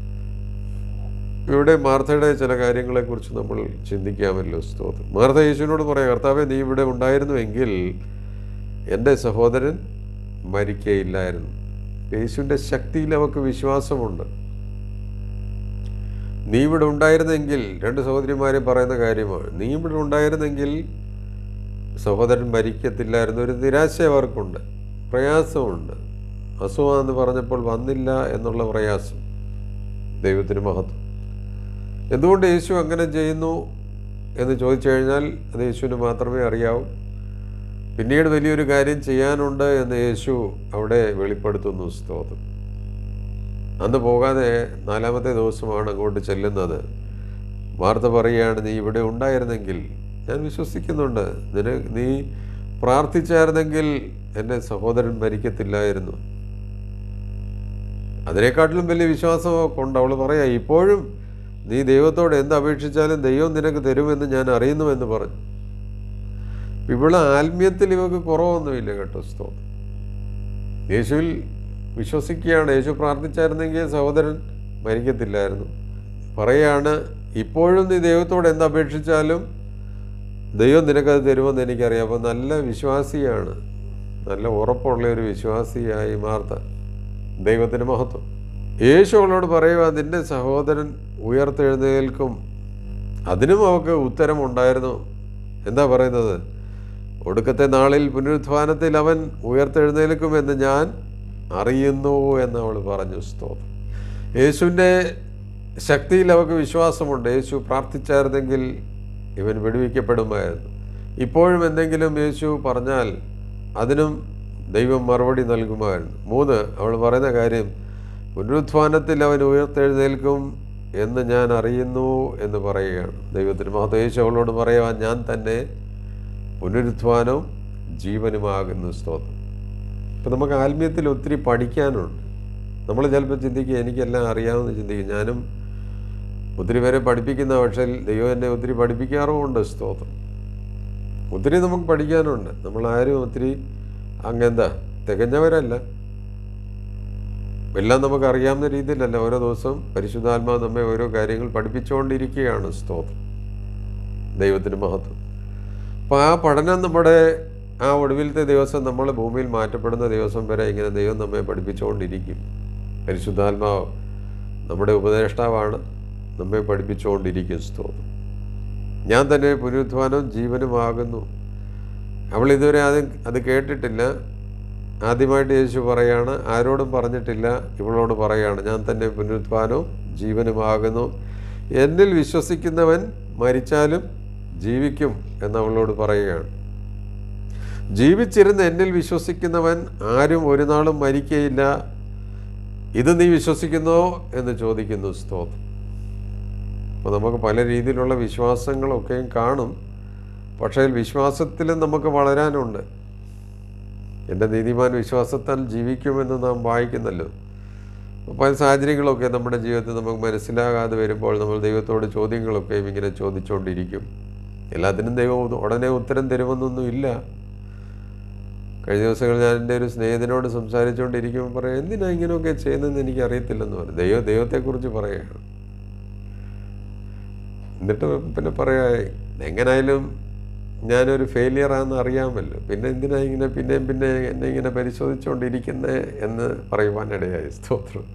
ഇവിടെ മാർത്തയുടെ ചില കാര്യങ്ങളെക്കുറിച്ച് നമ്മൾ ചിന്തിക്കാമല്ലോ സ്തോത്രം. മാർത്ത യേശുവിനോട് പറയാം കർത്താവെ നീ ഇവിടെ ഉണ്ടായിരുന്നുവെങ്കിൽ എന്റെ സഹോദരൻ മരിക്കയില്ലായിരുന്നു. യേശുവിന്റെ ശക്തിയിൽ അവർക്ക് വിശ്വാസമുണ്ട്. നീ ഇവിടെ ഉണ്ടായിരുന്നെങ്കിൽ രണ്ട് സഹോദരിമാരെ പറയുന്ന കാര്യമാണ്. നീ ഇവിടെ ഉണ്ടായിരുന്നെങ്കിൽ സഹോദരൻ മരിക്കത്തില്ലായിരുന്നു. ഒരു നിരാശ അവർക്കുണ്ട്. പ്രയാസമുണ്ട്. അസുഖമെന്ന് പറഞ്ഞപ്പോൾ വന്നില്ല എന്നുള്ള പ്രയാസം. ദൈവത്തിന് മഹത്വം. എന്തുകൊണ്ട് യേശു അങ്ങനെ ചെയ്യുന്നു എന്ന് ചോദിച്ചു കഴിഞ്ഞാൽ അത് യേശുവിന് മാത്രമേ അറിയാവൂ. പിന്നീട് വലിയൊരു കാര്യം ചെയ്യാനുണ്ട് എന്ന് യേശു അവിടെ വെളിപ്പെടുത്തുന്നു. സ്തോത്രം. അന്ന് പോകാതെ നാലാമത്തെ ദിവസമാണ് അങ്ങോട്ട് ചെല്ലുന്നത്. വാർത്ത പറയുകയാണ് നീ ഇവിടെ ഉണ്ടായിരുന്നെങ്കിൽ ഞാൻ വിശ്വസിക്കുന്നുണ്ട്. നിന നീ പ്രാർത്ഥിച്ചായിരുന്നെങ്കിൽ എന്റെ സഹോദരൻ മരിക്കത്തില്ലായിരുന്നു. അതിനെക്കാട്ടിലും വലിയ വിശ്വാസമൊക്കെ ഉണ്ട് അവൾ പറയാം ഇപ്പോഴും നീ ദൈവത്തോട് എന്ത് അപേക്ഷിച്ചാലും ദൈവം നിനക്ക് തരുമെന്ന് ഞാൻ അറിയുന്നുവെന്ന് പറഞ്ഞു. ഇവിടെ ആത്മീയത്തിൽ ഇവക്ക് കുറവൊന്നുമില്ല കേട്ടോ സ്തോ യേശുവിൽ വിശ്വസിക്കുകയാണ്. യേശു പ്രാർത്ഥിച്ചായിരുന്നെങ്കിൽ സഹോദരൻ മരിക്കത്തില്ലായിരുന്നു. പറയാണ് ഇപ്പോഴും നീ ദൈവത്തോട് എന്ത് അപേക്ഷിച്ചാലും ദൈവം നിനക്കത് തരുമെന്ന് എനിക്കറിയാം. അപ്പോൾ നല്ല വിശ്വാസിയാണ്. നല്ല ഉറപ്പുള്ള ഒരു വിശ്വാസിയായി മാർത്ത ദൈവത്തിന് മഹത്വം. യേശു അവളോട് പറയുക നിന്റെ സഹോദരൻ ഉയർത്തെഴുന്നേൽക്കും. അതിനും അവൾക്ക് ഉത്തരമുണ്ടായിരുന്നു. എന്താ പറയുന്നത്? ഒടുക്കത്തെ നാളിൽ പുനരുത്ഥാനത്തിൽ അവൻ ഉയർത്തെഴുന്നേൽക്കുമെന്ന് ഞാൻ അറിയുന്നു എന്ന് അവൾ പറഞ്ഞു. സ്തോത്രം. യേശുവിന്റെ ശക്തിയിൽ അവൾക്ക് വിശ്വാസമുണ്ട്. യേശു പ്രാർത്ഥിച്ചായിരുന്നെങ്കിൽ ഇവൻ വെടിവെക്കപ്പെടുമായിരുന്നു. ഇപ്പോഴും എന്തെങ്കിലും യേശു പറഞ്ഞാൽ അതിനും ദൈവം മറുപടി നൽകുമായിരുന്നു. മൂന്ന് അവൾ പറയുന്ന കാര്യം പുനരുത്ഥാനത്തിൽ അവൻ ഉയർത്തെഴുന്നേൽക്കും എന്ന് ഞാൻ അറിയുന്നു എന്ന് പറയുകയാണ്. ദൈവത്തിന് മഹത്വ യേശു അവളോട് പറയുവാൻ ഞാൻ തന്നെ പുനരുത്ഥാനവും ജീവനുമാകുന്ന സ്തോത്രം. ഇപ്പം നമുക്ക് ആത്മീയത്തിൽ ഒത്തിരി പഠിക്കാനുണ്ട്. നമ്മൾ ചിലപ്പോൾ ചിന്തിക്കുക എനിക്കെല്ലാം അറിയാമെന്ന് ചിന്തിക്കും. ഞാനും ഒത്തിരി പേരെ പഠിപ്പിക്കുന്ന പക്ഷേ ദൈവം എന്നെ ഒത്തിരി പഠിപ്പിക്കാറുമുണ്ട് സ്തോത്രം. ഒത്തിരി നമുക്ക് പഠിക്കാനുണ്ട്. നമ്മൾ ആരും ഒത്തിരി അങ്ങെന്താ തികഞ്ഞവരല്ല. എല്ലാം നമുക്ക് അറിയാവുന്ന രീതിയിലല്ല. ഓരോ ദിവസവും പരിശുദ്ധാത്മാവ് നമ്മെ ഓരോ കാര്യങ്ങൾ പഠിപ്പിച്ചുകൊണ്ടിരിക്കുകയാണ് സ്തോത്രം. ദൈവത്തിന് മഹത്വം. അപ്പോൾ ആ പഠനം നമ്മുടെ ആ ഒടുവിലത്തെ ദിവസം നമ്മൾ ഭൂമിയിൽ മാറ്റപ്പെടുന്ന ദിവസം വരെ ഇങ്ങനെ ദൈവം നമ്മെ പഠിപ്പിച്ചുകൊണ്ടിരിക്കും. പരിശുദ്ധാത്മാവ് നമ്മുടെ ഉപദേഷ്ടാവാണ് നമ്മെ പഠിപ്പിച്ചുകൊണ്ടിരിക്കും. സ്തോത്രം. ഞാൻ തന്നെ പുനരുദ്ധാനവും ജീവനുമാകുന്നു. അവൾ ഇതുവരെ അത് അത് കേട്ടിട്ടില്ല. ആദ്യമായിട്ട് യേശു പറയാണ് ആരോടും പറഞ്ഞിട്ടില്ല ഇവളോട് പറയാണ് ഞാൻ തന്നെ പുനരുദ്ധാനവും ജീവനുമാകുന്നു. എന്നിൽ വിശ്വസിക്കുന്നവൻ മരിച്ചാലും ജീവിക്കും എന്നവളോട് പറയുകയാണ്. ജീവിച്ചിരുന്ന് എന്നിൽ വിശ്വസിക്കുന്നവൻ ആരും ഒരു നാളും മരിക്കയില്ല. ഇത് നീ വിശ്വസിക്കുന്നോ എന്ന് ചോദിക്കുന്നു സ്തോത്രം. അപ്പോൾ നമുക്ക് പല രീതിയിലുള്ള വിശ്വാസങ്ങളൊക്കെയും കാണും. പക്ഷേ വിശ്വാസത്തിലും നമുക്ക് വളരാനുണ്ട്. എന്റെ നീതിമാൻ വിശ്വാസത്താൽ ജീവിക്കുമെന്ന് നാം വായിക്കുന്നല്ലോ. പല സാഹചര്യങ്ങളൊക്കെ നമ്മുടെ ജീവിതത്തിൽ നമുക്ക് മനസ്സിലാകാതെ വരുമ്പോൾ നമ്മൾ ദൈവത്തോട് ചോദ്യങ്ങളൊക്കെയും ഇങ്ങനെ ചോദിച്ചുകൊണ്ടിരിക്കും എല്ലാത്തിനും ദൈവം ഉടനെ ഉത്തരം തരുമെന്നൊന്നും ഇല്ല. കഴിഞ്ഞ ദിവസങ്ങളിൽ ഞാൻ എന്റെ ഒരു സ്നേഹിതനോട് സംസാരിച്ചുകൊണ്ടിരിക്കുമ്പോൾ പറയാം എന്തിനാ ഇങ്ങനെയൊക്കെ ചെയ്യുന്നതെന്ന് എനിക്ക് അറിയത്തില്ലെന്ന് പറയും. ദൈവ ദൈവത്തെക്കുറിച്ച് പറയുകയാണ് എന്നിട്ട് പിന്നെ പറയാ എങ്ങനായാലും ഞാനൊരു ഫെയിലിയറാണെന്ന് അറിയാമല്ലോ. പിന്നെ എന്തിനാ ഇങ്ങനെ പിന്നെയും പിന്നെ എന്നെ ഇങ്ങനെ പരിശോധിച്ചുകൊണ്ടിരിക്കുന്നത് എന്ന് പറയുവാനിടയായി സ്തോത്രം.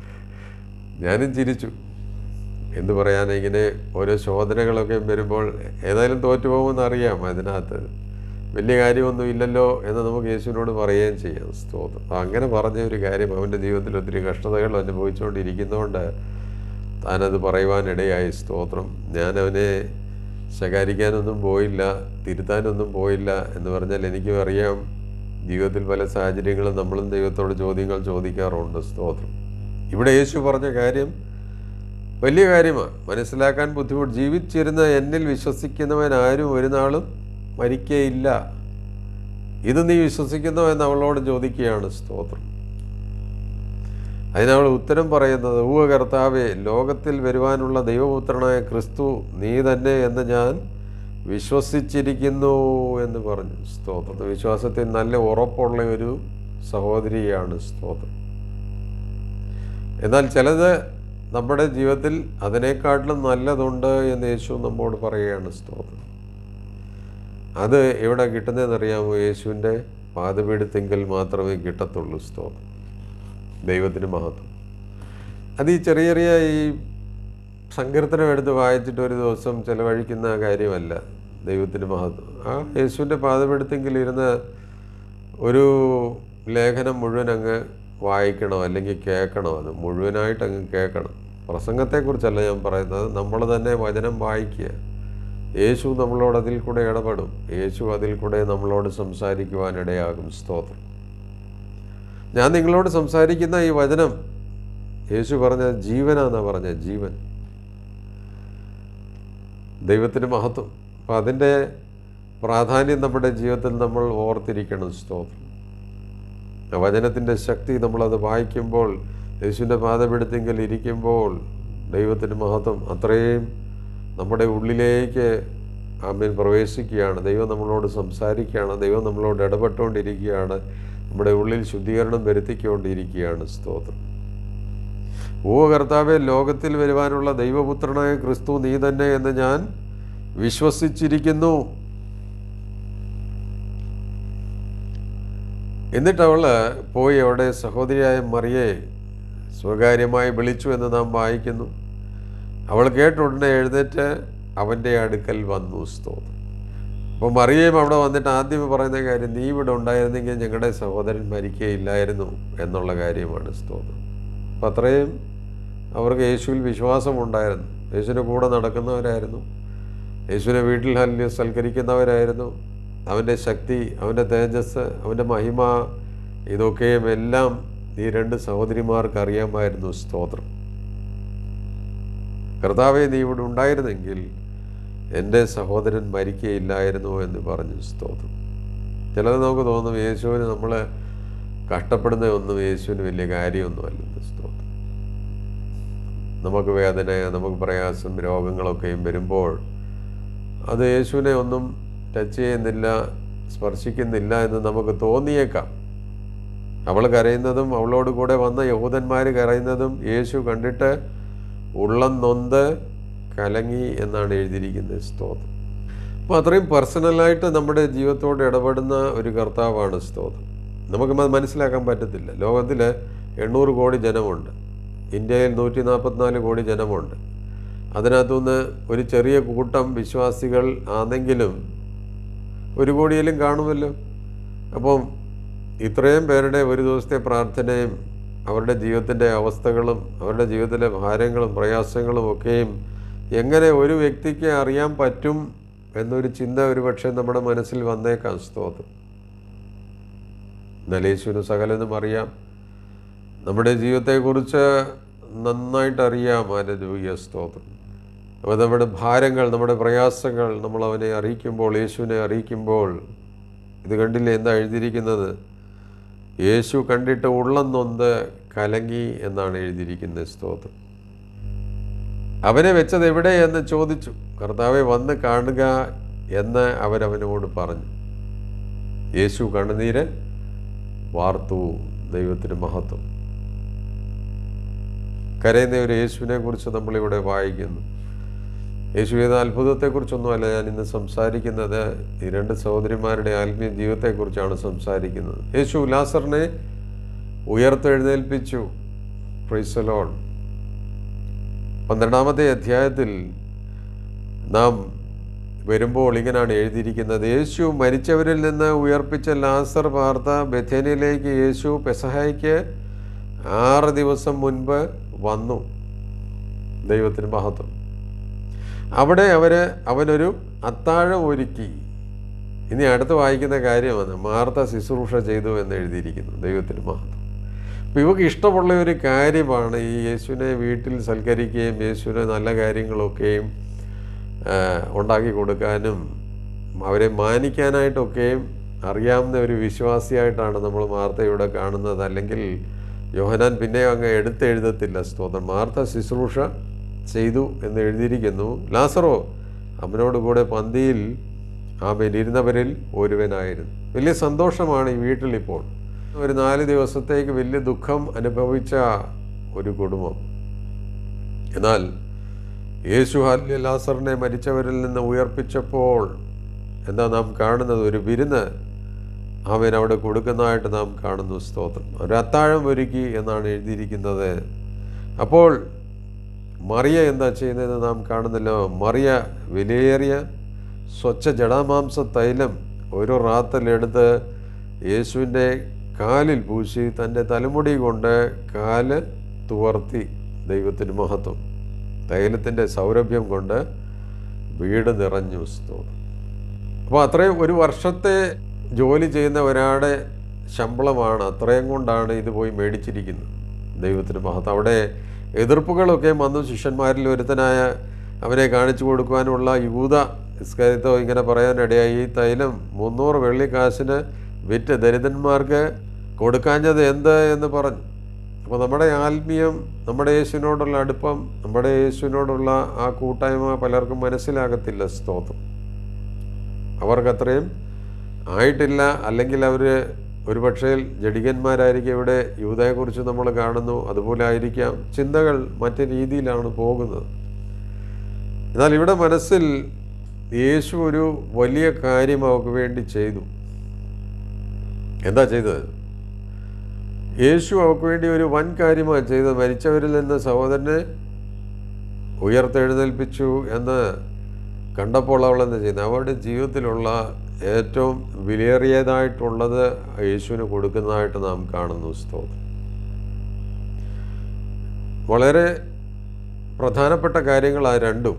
ഞാനും ചിരിച്ചു. എന്തു പറയാൻ ഓരോ ശോധനകളൊക്കെ വരുമ്പോൾ ഏതായാലും തോറ്റു പോകുമെന്ന് അറിയാം അതിനകത്ത്. വലിയ കാര്യമൊന്നും ഇല്ലല്ലോ എന്ന് നമുക്ക് യേശുവിനോട് പറയുകയും ചെയ്യാം. സ്തോത്രം. അങ്ങനെ പറഞ്ഞ ഒരു കാര്യം അവന്റെ ജീവിതത്തിൽ ഒത്തിരി കഷ്ടതകൾ അനുഭവിച്ചുകൊണ്ടിരിക്കുന്നതുകൊണ്ട് താനത് പറയുവാനിടയായി. സ്തോത്രം. ഞാനവനെ ശകാരിക്കാനൊന്നും പോയില്ല തിരുത്താനൊന്നും പോയില്ല എന്ന് പറഞ്ഞാൽ എനിക്കും അറിയാം. ജീവിതത്തിൽ പല സാഹചര്യങ്ങളും നമ്മളും ദൈവത്തോട് ചോദ്യങ്ങൾ ചോദിക്കാറുണ്ട്. സ്തോത്രം. ഇവിടെ യേശു പറഞ്ഞ കാര്യം വലിയ കാര്യമാണ് മനസ്സിലാക്കാൻ ബുദ്ധിമുട്ട്. ജീവിച്ചിരുന്ന എന്നിൽ വിശ്വസിക്കുന്നവൻ ആരും ഒരു നാളും മരിക്കയില്ല. ഇത് നീ വിശ്വസിക്കുന്നോ എന്ന് അവളോട് ചോദിക്കുകയാണ് സ്തോത്രം. അതിനവൾ ഉത്തരം പറയുന്നത് ഊവ കർത്താവെ ലോകത്തിൽ വരുവാനുള്ള ദൈവപുത്രനായ ക്രിസ്തു നീ തന്നെ എന്ന് ഞാൻ വിശ്വസിച്ചിരിക്കുന്നു എന്ന് പറഞ്ഞു. സ്തോത്രം. വിശ്വാസത്തിൽ നല്ല ഉറപ്പുള്ള ഒരു സഹോദരിയാണ് സ്തോത്രം. എന്നാൽ ചിലത് നമ്മുടെ ജീവിതത്തിൽ അതിനേക്കാട്ടിലും നല്ലതുണ്ട് എന്ന് യേശു നമ്മോട് പറയുകയാണ് സ്തോത്രം. അത് എവിടെ കിട്ടുന്നതെന്നറിയാമോ? യേശുവിന്റെ പാതപീഠത്തെങ്കിൽ മാത്രമേ കിട്ടത്തുള്ളൂ സ്തോത്രം. ദൈവത്തിന് മഹത്വം. അത് ഈ ചെറിയ ചെറിയ ഈ സങ്കീർത്തനം എടുത്ത് വായിച്ചിട്ട് ഒരു ദിവസം ചിലവഴിക്കുന്ന കാര്യമല്ല. ദൈവത്തിന് മഹത്വം. ആ യേശുവിന്റെ പാതപീഠത്തെങ്കിൽ ഇരുന്ന് ഒരു ലേഖനം മുഴുവൻ അങ്ങ് വായിക്കണം അല്ലെങ്കിൽ കേൾക്കണോ? അത് മുഴുവനായിട്ട് അങ്ങ് കേൾക്കണം. പ്രസംഗത്തെക്കുറിച്ചല്ല ഞാൻ പറയുന്നത്. നമ്മൾ തന്നെ വചനം വായിക്കുക. യേശു നമ്മളോട് അതിൽ കൂടെ ഇടപെടും. യേശു അതിൽ കൂടെ നമ്മളോട് സംസാരിക്കുവാനിടയാകും. സ്തോത്രം. ഞാൻ നിങ്ങളോട് സംസാരിക്കുന്ന ഈ വചനം യേശു പറഞ്ഞ ജീവനാന്നാ പറഞ്ഞ ജീവൻ. ദൈവത്തിന് മഹത്വം. അപ്പം അതിന്റെ പ്രാധാന്യം നമ്മുടെ ജീവിതത്തിൽ നമ്മൾ ഓർത്തിരിക്കണം. സ്തോത്രം. വചനത്തിന്റെ ശക്തി നമ്മളത് വായിക്കുമ്പോൾ യേശുവിന്റെ പാതപെടുത്തെങ്കിൽ ഇരിക്കുമ്പോൾ ദൈവത്തിന്റെ മഹത്വം അത്രയും നമ്മുടെ ഉള്ളിലേക്ക് ആമീൻ പ്രവേശിക്കുകയാണ്. ദൈവം നമ്മളോട് സംസാരിക്കുകയാണ്. ദൈവം നമ്മളോട് ഇടപെട്ടുകൊണ്ടിരിക്കുകയാണ്. നമ്മുടെ ഉള്ളിൽ ശുദ്ധീകരണം വരുത്തിക്കൊണ്ടിരിക്കുകയാണ്. സ്തോത്രം. ഓ കർത്താവെ ലോകത്തിൽ വരുവാനുള്ള ദൈവപുത്രനായ ക്രിസ്തു നീ തന്നെ എന്ന് ഞാൻ വിശ്വസിച്ചിരിക്കുന്നു. എന്നിട്ട് അവൾ പോയി അവിടെ സഹോദരിയായ മറിയെ സ്വകാര്യമായി വിളിച്ചു എന്ന് നാം വായിക്കുന്നു. അവൾ കേട്ട ഉടനെ എഴുന്നേറ്റ് അവന്റെ അടുക്കൽ വന്നു സ്തോത്രം. അപ്പോൾ മറിയയും അവിടെ വന്നിട്ട് ആദ്യം പറയുന്ന കാര്യം നീ ഇവിടെ ഉണ്ടായിരുന്നെങ്കിൽ ഞങ്ങളുടെ സഹോദരൻ മരിക്കുകയില്ലായിരുന്നു എന്നുള്ള കാര്യമാണ് സ്തോത്രം. അപ്പം അത്രയും അവർക്ക് യേശുവിൽ വിശ്വാസമുണ്ടായിരുന്നു. യേശുവിന്റെ കൂടെ നടക്കുന്നവരായിരുന്നു. യേശുവിനെ വീട്ടിൽ ഹല്യ സൽക്കരിക്കുന്നവരായിരുന്നു അവന്റെ ശക്തി അവന്റെ തേജസ് അവന്റെ മഹിമ ഇതൊക്കെയും എല്ലാം ഈ രണ്ട് സഹോദരിമാർക്ക് അറിയാമായിരുന്നു സ്തോത്രം. കർത്താവെ നീ ഇവിടെ ഉണ്ടായിരുന്നെങ്കിൽ എന്റെ സഹോദരൻ മരിക്കുകയില്ലായിരുന്നു എന്ന് പറഞ്ഞു സ്തോത്രം. ചിലത് നമുക്ക് തോന്നും യേശുവിന് നമ്മൾ കഷ്ടപ്പെടുന്ന ഒന്നും യേശുവിന് വലിയ കാര്യമൊന്നുമല്ലെന്ന് സ്തോത്രം. നമുക്ക് വേദന നമുക്ക് പ്രയാസം രോഗങ്ങളൊക്കെയും വരുമ്പോൾ അത് യേശുവിനെ ഒന്നും ടച്ച് ചെയ്യുന്നില്ല സ്പർശിക്കുന്നില്ല എന്ന് നമുക്ക് തോന്നിയേക്കാം. അവൾ കരയുന്നതും അവളോട് കൂടെ വന്ന യഹൂദന്മാർ കരയുന്നതും യേശു കണ്ടിട്ട് ഉള്ളം നൊന്ത് കലങ്ങി എന്നാണ് എഴുതിയിരിക്കുന്നത് സ്തോത്രം. അപ്പോൾ അത്രയും പേഴ്സണലായിട്ട് നമ്മുടെ ജീവിതത്തോട് ഇടപെടുന്ന ഒരു കർത്താവാണ് സ്തോത്രം. നമുക്ക് മനസ്സിലാക്കാൻ പറ്റത്തില്ല. ലോകത്തിൽ എണ്ണൂറ് കോടി ജനമുണ്ട്. ഇന്ത്യയിൽ നൂറ്റി നാൽപ്പത്തിനാല് കോടി ജനമുണ്ട്. അതിനകത്തുനിന്ന് ഒരു ചെറിയ കൂട്ടം വിശ്വാസികൾ ആണെങ്കിലും ഒരു കോടിയിലും കാണുമല്ലോ. അപ്പം ഇത്രയും പേരുടെ ഒരു ദിവസത്തെ പ്രാർത്ഥനയും അവരുടെ ജീവിതത്തിന്റെ അവസ്ഥകളും അവരുടെ ജീവിതത്തിലെ ഭാരങ്ങളും പ്രയാസങ്ങളും ഒക്കെയും എങ്ങനെ ഒരു വ്യക്തിക്ക് അറിയാൻ പറ്റും എന്നൊരു ചിന്ത ഒരു പക്ഷേ നമ്മുടെ മനസ്സിൽ വന്നേക്കാം. സ്തോത്രം. നലേശുവിന് സകലതും അറിയാം. നമ്മുടെ ജീവിതത്തെക്കുറിച്ച് നന്നായിട്ട് അറിയാം ആനരൂയ സ്തോത്രം. അപ്പോൾ നമ്മുടെ ഭാരങ്ങൾ നമ്മുടെ പ്രയാസങ്ങൾ നമ്മൾ അവനെ അറിയിക്കുമ്പോൾ യേശുവിനെ അറിയിക്കുമ്പോൾ ഇത് കണ്ടില്ലേ എന്താ എഴുതിയിരിക്കുന്നത്? യേശു കണ്ടിട്ട് ഉള്ളം കലങ്ങി എന്നാണ് എഴുതിയിരിക്കുന്നത് സ്തോത്രം. അവനെ വെച്ചത് എവിടെ എന്ന് ചോദിച്ചു. കർത്താവെ വന്ന് കാണുക എന്ന് അവരവനോട് പറഞ്ഞു. യേശു കണ്ണുനീര് വാർത്തു ദൈവത്തിന് മഹത്വം. കരയുന്ന ഒരു യേശുവിനെ കുറിച്ച് നമ്മളിവിടെ വായിക്കുന്നു. യേശു അത്ഭുതത്തെക്കുറിച്ചൊന്നും അല്ല ഞാൻ ഇന്ന് സംസാരിക്കുന്നത് ഈ രണ്ട് സഹോദരിമാരുടെ ആത്മീയ ജീവിതത്തെക്കുറിച്ചാണ് സംസാരിക്കുന്നത്. യേശു ഉല്ലാസറിനെ ഉയർത്തെഴുന്നേൽപ്പിച്ചു. ഫ്രീസലോൺ പന്ത്രണ്ടാമത്തെ അധ്യായത്തിൽ നാം വരുമ്പോൾ ഇങ്ങനെയാണ് എഴുതിയിരിക്കുന്നത്. യേശു മരിച്ചവരിൽ നിന്ന് ഉയർപ്പിച്ച ലാസർ വാർത്ത ബഥേനയിലേക്ക് യേശു പെസഹായിക്ക് ആറ് ദിവസം മുൻപ് വന്നു. ദൈവത്തിന് മഹത്വം. അവിടെ അവർ അവനൊരു അത്താഴം ഒരുക്കി. ഇനി അടുത്ത് വായിക്കുന്ന കാര്യമാണ് മാർത്ത ശുശ്രൂഷ ചെയ്തു എന്ന് എഴുതിയിരിക്കുന്നു ദൈവത്തിന് മഹത്വം. അപ്പോൾ ഇവക്ക് ഇഷ്ടമുള്ള ഒരു കാര്യമാണ് ഈ യേശുവിനെ വീട്ടിൽ സൽക്കരിക്കുകയും യേശുവിനെ നല്ല കാര്യങ്ങളൊക്കെയും ഉണ്ടാക്കി കൊടുക്കാനും അവരെ മാനിക്കാനായിട്ടൊക്കെയും അറിയാവുന്ന ഒരു വിശ്വാസിയായിട്ടാണ് നമ്മൾ മാർത്തയുടെ കാണുന്നത്. അല്ലെങ്കിൽ യോഹനാൻ പിന്നെ അങ്ങ് എടുത്തെഴുതത്തില്ല സ്തോത്രം. മാർത്ത ശുശ്രൂഷ ചെയ്തു എന്ന് എഴുതിയിരിക്കുന്നു. ലാസറോ അവനോട് കൂടെ പന്തിയിൽ ആമേൻ ഇരുന്നവരിൽ ഒരുവനായിരുന്നു. വലിയ സന്തോഷമാണ് ഈ വീട്ടിൽ ഇപ്പോൾ. ഒരു നാല് ദിവസത്തേക്ക് വലിയ ദുഃഖം അനുഭവിച്ച ഒരു കുടുംബം. എന്നാൽ യേശു ഹല്യ ലാസറിനെ മരിച്ചവരിൽ നിന്ന് ഉയർപ്പിച്ചപ്പോൾ എന്താ നാം കാണുന്നത്? ഒരു വിരുന്ന് അവൻ അവിടെ കൊടുക്കുന്നതായിട്ട് നാം കാണുന്നു. സ്തോത്രം. ഒരു അത്താഴം ഒരുക്കി എന്നാണ് എഴുതിയിരിക്കുന്നത്. അപ്പോൾ മറിയ എന്താ ചെയ്യുന്നതെന്ന് നാം കാണുന്നല്ലോ. മറിയ വിലയേറിയ സ്വച്ഛ ജടാമാംസ തൈലം ഒരു റാത്തലെടുത്ത് യേശുവിന്റെ കാലിൽ പൂശി തന്റെ തലമുടി കൊണ്ട് കാൽ തുവർത്തി ദൈവത്തിന് മഹത്വം. തൈലത്തിന്റെ സൗരഭ്യം കൊണ്ട് വീട് നിറഞ്ഞു. സ്തോത്രം. അപ്പോൾ അത്രയും ഒരു വർഷത്തെ ജോലി ചെയ്യുന്ന ഒരാളുടെ ശമ്പളമാണ് അത്രയും കൊണ്ടാണ് ഇത് പോയി മേടിച്ചിരിക്കുന്നത്. ദൈവത്തിന് മഹത്വം. അവിടെ എതിർപ്പുകളൊക്കെ വന്നു. ശിഷ്യന്മാരിൽ ഒരുത്തനായ അവനെ കാണിച്ചു കൊടുക്കുവാനുള്ള യൂത ഇസ്കാരിത്തോ ഇങ്ങനെ പറയാനിടയായി. ഈ തൈലം മുന്നൂറ് വെള്ളിക്കാശിന് വിറ്റ് ദരിദ്രന്മാർക്ക് കൊടുക്കാഞ്ഞത് എന്ത് എന്ന് പറഞ്ഞു. അപ്പോൾ നമ്മുടെ ആത്മീയം നമ്മുടെ യേശുവിനോടുള്ള അടുപ്പം നമ്മുടെ യേശുവിനോടുള്ള ആ കൂട്ടായ്മ പലർക്കും മനസ്സിലാകത്തില്ല. സ്തോത്രം. അവർക്കത്രയും ആയിട്ടില്ല. അല്ലെങ്കിൽ അവർ ഒരു പക്ഷേ ജഡികന്മാരായിരിക്കും ഇവിടെ യൂതയെക്കുറിച്ച് നമ്മൾ കാണുന്നു അതുപോലെ ആയിരിക്കാം ചിന്തകൾ മറ്റു രീതിയിലാണ് പോകുന്നത്. എന്നാൽ ഇവിടെ മനസ്സിൽ യേശു ഒരു വലിയ കാര്യം അവർക്ക് വേണ്ടി ചെയ്തു. എന്താ ചെയ്തത്? യേശു അവർക്ക് വേണ്ടി ഒരു വൻ കാര്യമാണ് ചെയ്തത്. മരിച്ചവരിൽ നിന്ന് സഹോദരനെ ഉയർത്തെഴുന്നേൽപ്പിച്ചു എന്ന് കണ്ടപ്പോൾ അവളെന്താ ചെയ്യുന്നത്? അവരുടെ ജീവിതത്തിലുള്ള ഏറ്റവും വിലയേറിയതായിട്ടുള്ളത് യേശുവിന് കൊടുക്കുന്നതായിട്ട് നാം കാണുന്നു സ്തോത്രം. വളരെ പ്രധാനപ്പെട്ട കാര്യങ്ങൾ ആ രണ്ടും.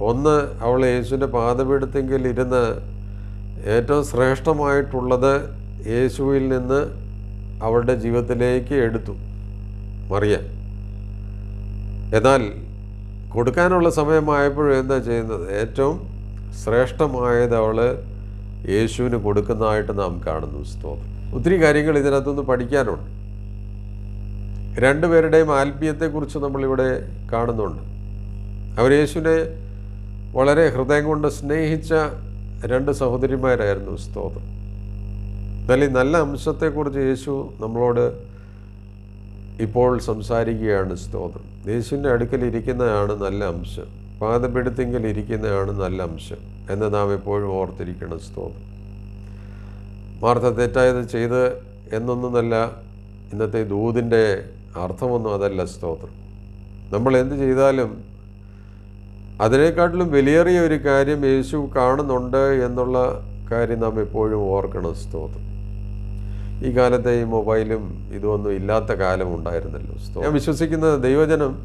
ഒന്ന് അവൾ യേശുവിന്റെ പാദപീഠത്തെങ്കിൽ ഇരുന്ന് ഏറ്റവും ശ്രേഷ്ഠമായിട്ടുള്ളത് യേശുവിൽ നിന്ന് അവളുടെ ജീവിതത്തിലേക്ക് എടുത്തു മറിയ എന്നാൽ കൊടുക്കാനുള്ള സമയമായപ്പോഴും എന്താ ചെയ്യുന്നത്? ഏറ്റവും ശ്രേഷ്ഠമായത് അവൾ യേശുവിന് കൊടുക്കുന്നതായിട്ട് നാം കാണുന്നു സ്തോത്രം. ഒത്തിരി കാര്യങ്ങൾ ഇതിനകത്തുനിന്ന് പഠിക്കാനുണ്ട്. രണ്ടുപേരുടെയും ആത്മീയത്തെക്കുറിച്ച് നമ്മളിവിടെ കാണുന്നുണ്ട്. അവർ യേശുവിനെ വളരെ ഹൃദയം കൊണ്ട് സ്നേഹിച്ച രണ്ട് സഹോദരിമാരായിരുന്നു സ്തോത്രം. എന്നാൽ ഈ നല്ല അംശത്തെക്കുറിച്ച് യേശു നമ്മളോട് ഇപ്പോൾ സംസാരിക്കുകയാണ് സ്തോത്രം. യേശുവിന്റെ അടുക്കൽ ഇരിക്കുന്നതാണ് നല്ല അംശം. പാദപീഠത്തിങ്കിൽ ഇരിക്കുന്നതാണ് നല്ല അംശം എന്ന് നാം എപ്പോഴും ഓർത്തിരിക്കണം സ്തോത്രം. മാർത്ത തെറ്റായത് ചെയ്ത് എന്നൊന്നുമല്ല ഇന്നത്തെ ദൂതിന്റെ അർത്ഥമൊന്നും അതല്ല സ്തോത്രം. നമ്മൾ എന്ത് ചെയ്താലും അതിനേക്കാട്ടിലും വിലയേറിയ ഒരു കാര്യം യേശു കാണുന്നുണ്ട് എന്നുള്ള കാര്യം നാം എപ്പോഴും ഓർക്കണം സ്തോത്രം. ഈ കാലത്തെ ഈ മൊബൈലും ഇതൊന്നും ഇല്ലാത്ത കാലം ഉണ്ടായിരുന്നല്ലോ. ഞാൻ വിശ്വസിക്കുന്നത് ദൈവജനം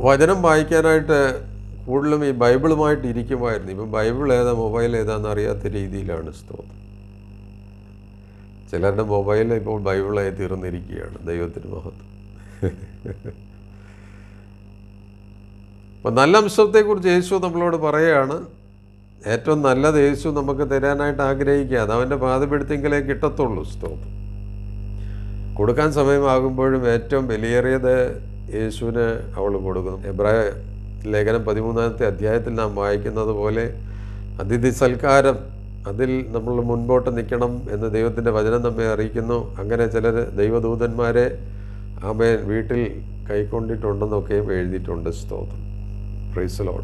വചനം വായിക്കാനായിട്ട് കൂടുതലും ഈ ബൈബിളുമായിട്ട് ഇരിക്കുമായിരുന്നു. ഇപ്പം ബൈബിൾ ഏതാ മൊബൈൽ ഏതാന്ന് അറിയാത്ത രീതിയിലാണ് സ്തോത്രം. ചിലരുടെ മൊബൈൽ ഇപ്പോൾ ബൈബിളായി തീർന്നിരിക്കുകയാണ് ദൈവത്തിന് മഹത്വം. അപ്പം നല്ല അംശത്തെക്കുറിച്ച് യേശു നമ്മളോട് പറയുകയാണ് ഏറ്റവും നല്ലത് യേശു നമുക്ക് തരാനായിട്ട് ആഗ്രഹിക്കുക അത് അവന്റെ പാതപ്പെടുത്തെങ്കിലേ കിട്ടത്തുള്ളൂ സ്തോത്രം. കൊടുക്കാൻ സമയമാകുമ്പോഴും ഏറ്റവും വിലയേറിയത് യേശുവിന് അവൾ കൊടുക്കുന്നു. എബ്രായ ലേഖനം പതിമൂന്നാമത്തെ അധ്യായത്തിൽ നാം വായിക്കുന്നത് പോലെ അതിഥി സൽക്കാരം അതിൽ നമ്മൾ മുൻപോട്ട് നിൽക്കണം എന്ന് ദൈവത്തിന്റെ വചനം നമ്മെ അറിയിക്കുന്നു. അങ്ങനെ ചിലർ ദൈവദൂതന്മാരെ ആമേൻ വീട്ടിൽ കൈക്കൊണ്ടിട്ടുണ്ടെന്നൊക്കെയും എഴുതിയിട്ടുണ്ട്. സ്തോത്രം. ഫ്രീസലോൺ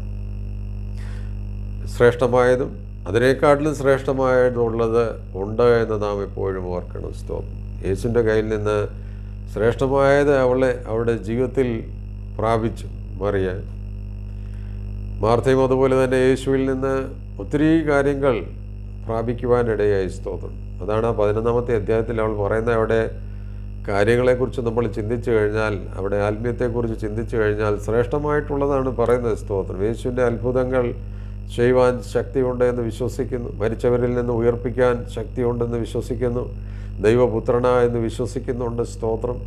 ശ്രേഷ്ഠമായതും അതിനേക്കാട്ടിലും ശ്രേഷ്ഠമായതുള്ളത് ഉണ്ട് എന്ന് നാം എപ്പോഴും ഓർക്കണം. സ്തോത്രം. യേശുവിന്റെ കയ്യിൽ നിന്ന് ശ്രേഷ്ഠമായത് അവളെ അവളുടെ ജീവിതത്തിൽ പ്രാപിച്ചു. മറിയ മാർത്തയും അതുപോലെ തന്നെ യേശുവിൽ നിന്ന് ഒത്തിരി കാര്യങ്ങൾ പ്രാപിക്കുവാനിടയായി സ്തോത്രം. അതാണ് പതിനൊന്നാമത്തെ അധ്യായത്തിൽ അവൾ പറയുന്ന അവിടെ കാര്യങ്ങളെക്കുറിച്ച് നമ്മൾ ചിന്തിച്ചു കഴിഞ്ഞാൽ അവിടെ ആത്മീയത്തെക്കുറിച്ച് ചിന്തിച്ചു കഴിഞ്ഞാൽ ശ്രേഷ്ഠമായിട്ടുള്ളതാണ് പറയുന്നത് സ്തോത്രം. യേശുവിന്റെ അത്ഭുതങ്ങൾ ചെയ്യുവാൻ ശക്തിയുണ്ട് എന്ന് വിശ്വസിക്കുന്നു. മരിച്ചവരിൽ നിന്ന് ഉയർപ്പിക്കാൻ ശക്തിയുണ്ടെന്ന് വിശ്വസിക്കുന്നു. ദൈവപുത്രന എന്ന് വിശ്വസിക്കുന്നുണ്ട് സ്തോത്രം.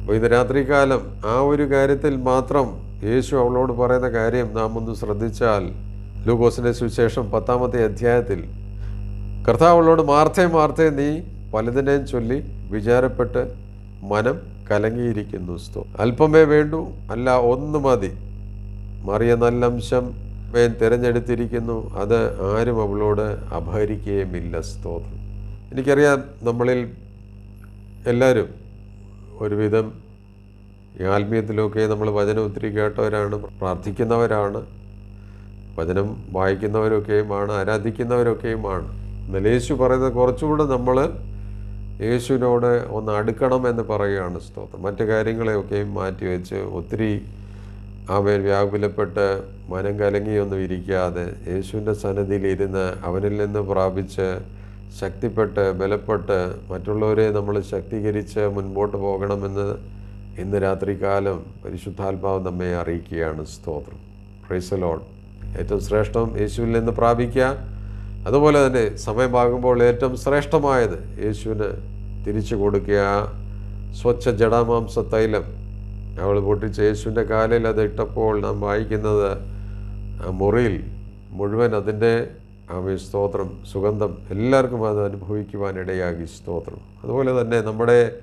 അപ്പോൾ ഇത് രാത്രികാലം ആ ഒരു കാര്യത്തിൽ മാത്രം യേശു അവളോട് പറയുന്ന കാര്യം നാം ഒന്ന് ശ്രദ്ധിച്ചാൽ ലൂക്കോസിന്റെ സുവിശേഷം പത്താമത്തെ അധ്യായത്തിൽ കർത്താവ് അവളോട് മാർത്തേ മാർത്തേ നീ പലതിനെയും ചൊല്ലി വിചാരപ്പെട്ട് മനം കലങ്ങിയിരിക്കുന്നു. സ്തോ. അല്പമേ വേണ്ടു അല്ല ഒന്ന് മതി. മറിയ നല്ല അംശം വേൻ തിരഞ്ഞെടുത്തിരിക്കുന്നു അത് ആരും അവളോട് അപഹരിക്കുകയുമില്ല. സ്തോത്രം. എനിക്കറിയാം നമ്മളിൽ എല്ലാവരും ഒരുവിധം ഈ ആത്മീയത്തിലൊക്കെ നമ്മൾ വചനം ഒത്തിരി കേട്ടവരാണ് പ്രാർത്ഥിക്കുന്നവരാണ് വചനം വായിക്കുന്നവരൊക്കെയുമാണ് ആരാധിക്കുന്നവരൊക്കെയുമാണ്. എന്നാൽ യേശു പറയുന്നത് കുറച്ചുകൂടെ നമ്മൾ യേശുവിനോട് ഒന്ന് അടുക്കണം എന്ന് പറയുകയാണ് സ്തോത്രം. മറ്റു കാര്യങ്ങളെയൊക്കെയും മാറ്റി വെച്ച് ഒത്തിരി ആമേൻ വ്യാകുലപ്പെട്ട് മനം കലങ്ങിയൊന്നും ഇരിക്കാതെ യേശുവിന്റെ സന്നദ്ധിയിലിരുന്ന് അവനിൽ നിന്ന് പ്രാപിച്ച് ശക്തിപ്പെട്ട് ബലപ്പെട്ട് മറ്റുള്ളവരെ നമ്മൾ ശക്തീകരിച്ച് മുൻപോട്ട് പോകണമെന്ന് ഇന്ന് രാത്രികാലം പരിശുദ്ധാത്മാവ് നമ്മെ അറിയിക്കുകയാണ് സ്തോത്രം. പ്രൈസലോൺ ഏറ്റവും ശ്രേഷ്ഠം യേശുവിൽ നിന്ന് പ്രാപിക്കുക. അതുപോലെ തന്നെ സമയമാകുമ്പോൾ ഏറ്റവും ശ്രേഷ്ഠമായത് യേശുവിന് തിരിച്ചു കൊടുക്കുക. സ്വച്ഛ ജഡാമാംസ തൈലം അവൾ പൊട്ടിച്ച് യേശുവിന്റെ കാലിൽ അത് ഇട്ടപ്പോൾ നാം വായിക്കുന്നത് ആ മുറിയിൽ മുഴുവൻ അതിന്റെ ആമേ സ്തോത്രം സുഗന്ധം എല്ലാവർക്കും അത് അനുഭവിക്കുവാനിടയാകി സ്തോത്രം. അതുപോലെ തന്നെ നമ്മുടെ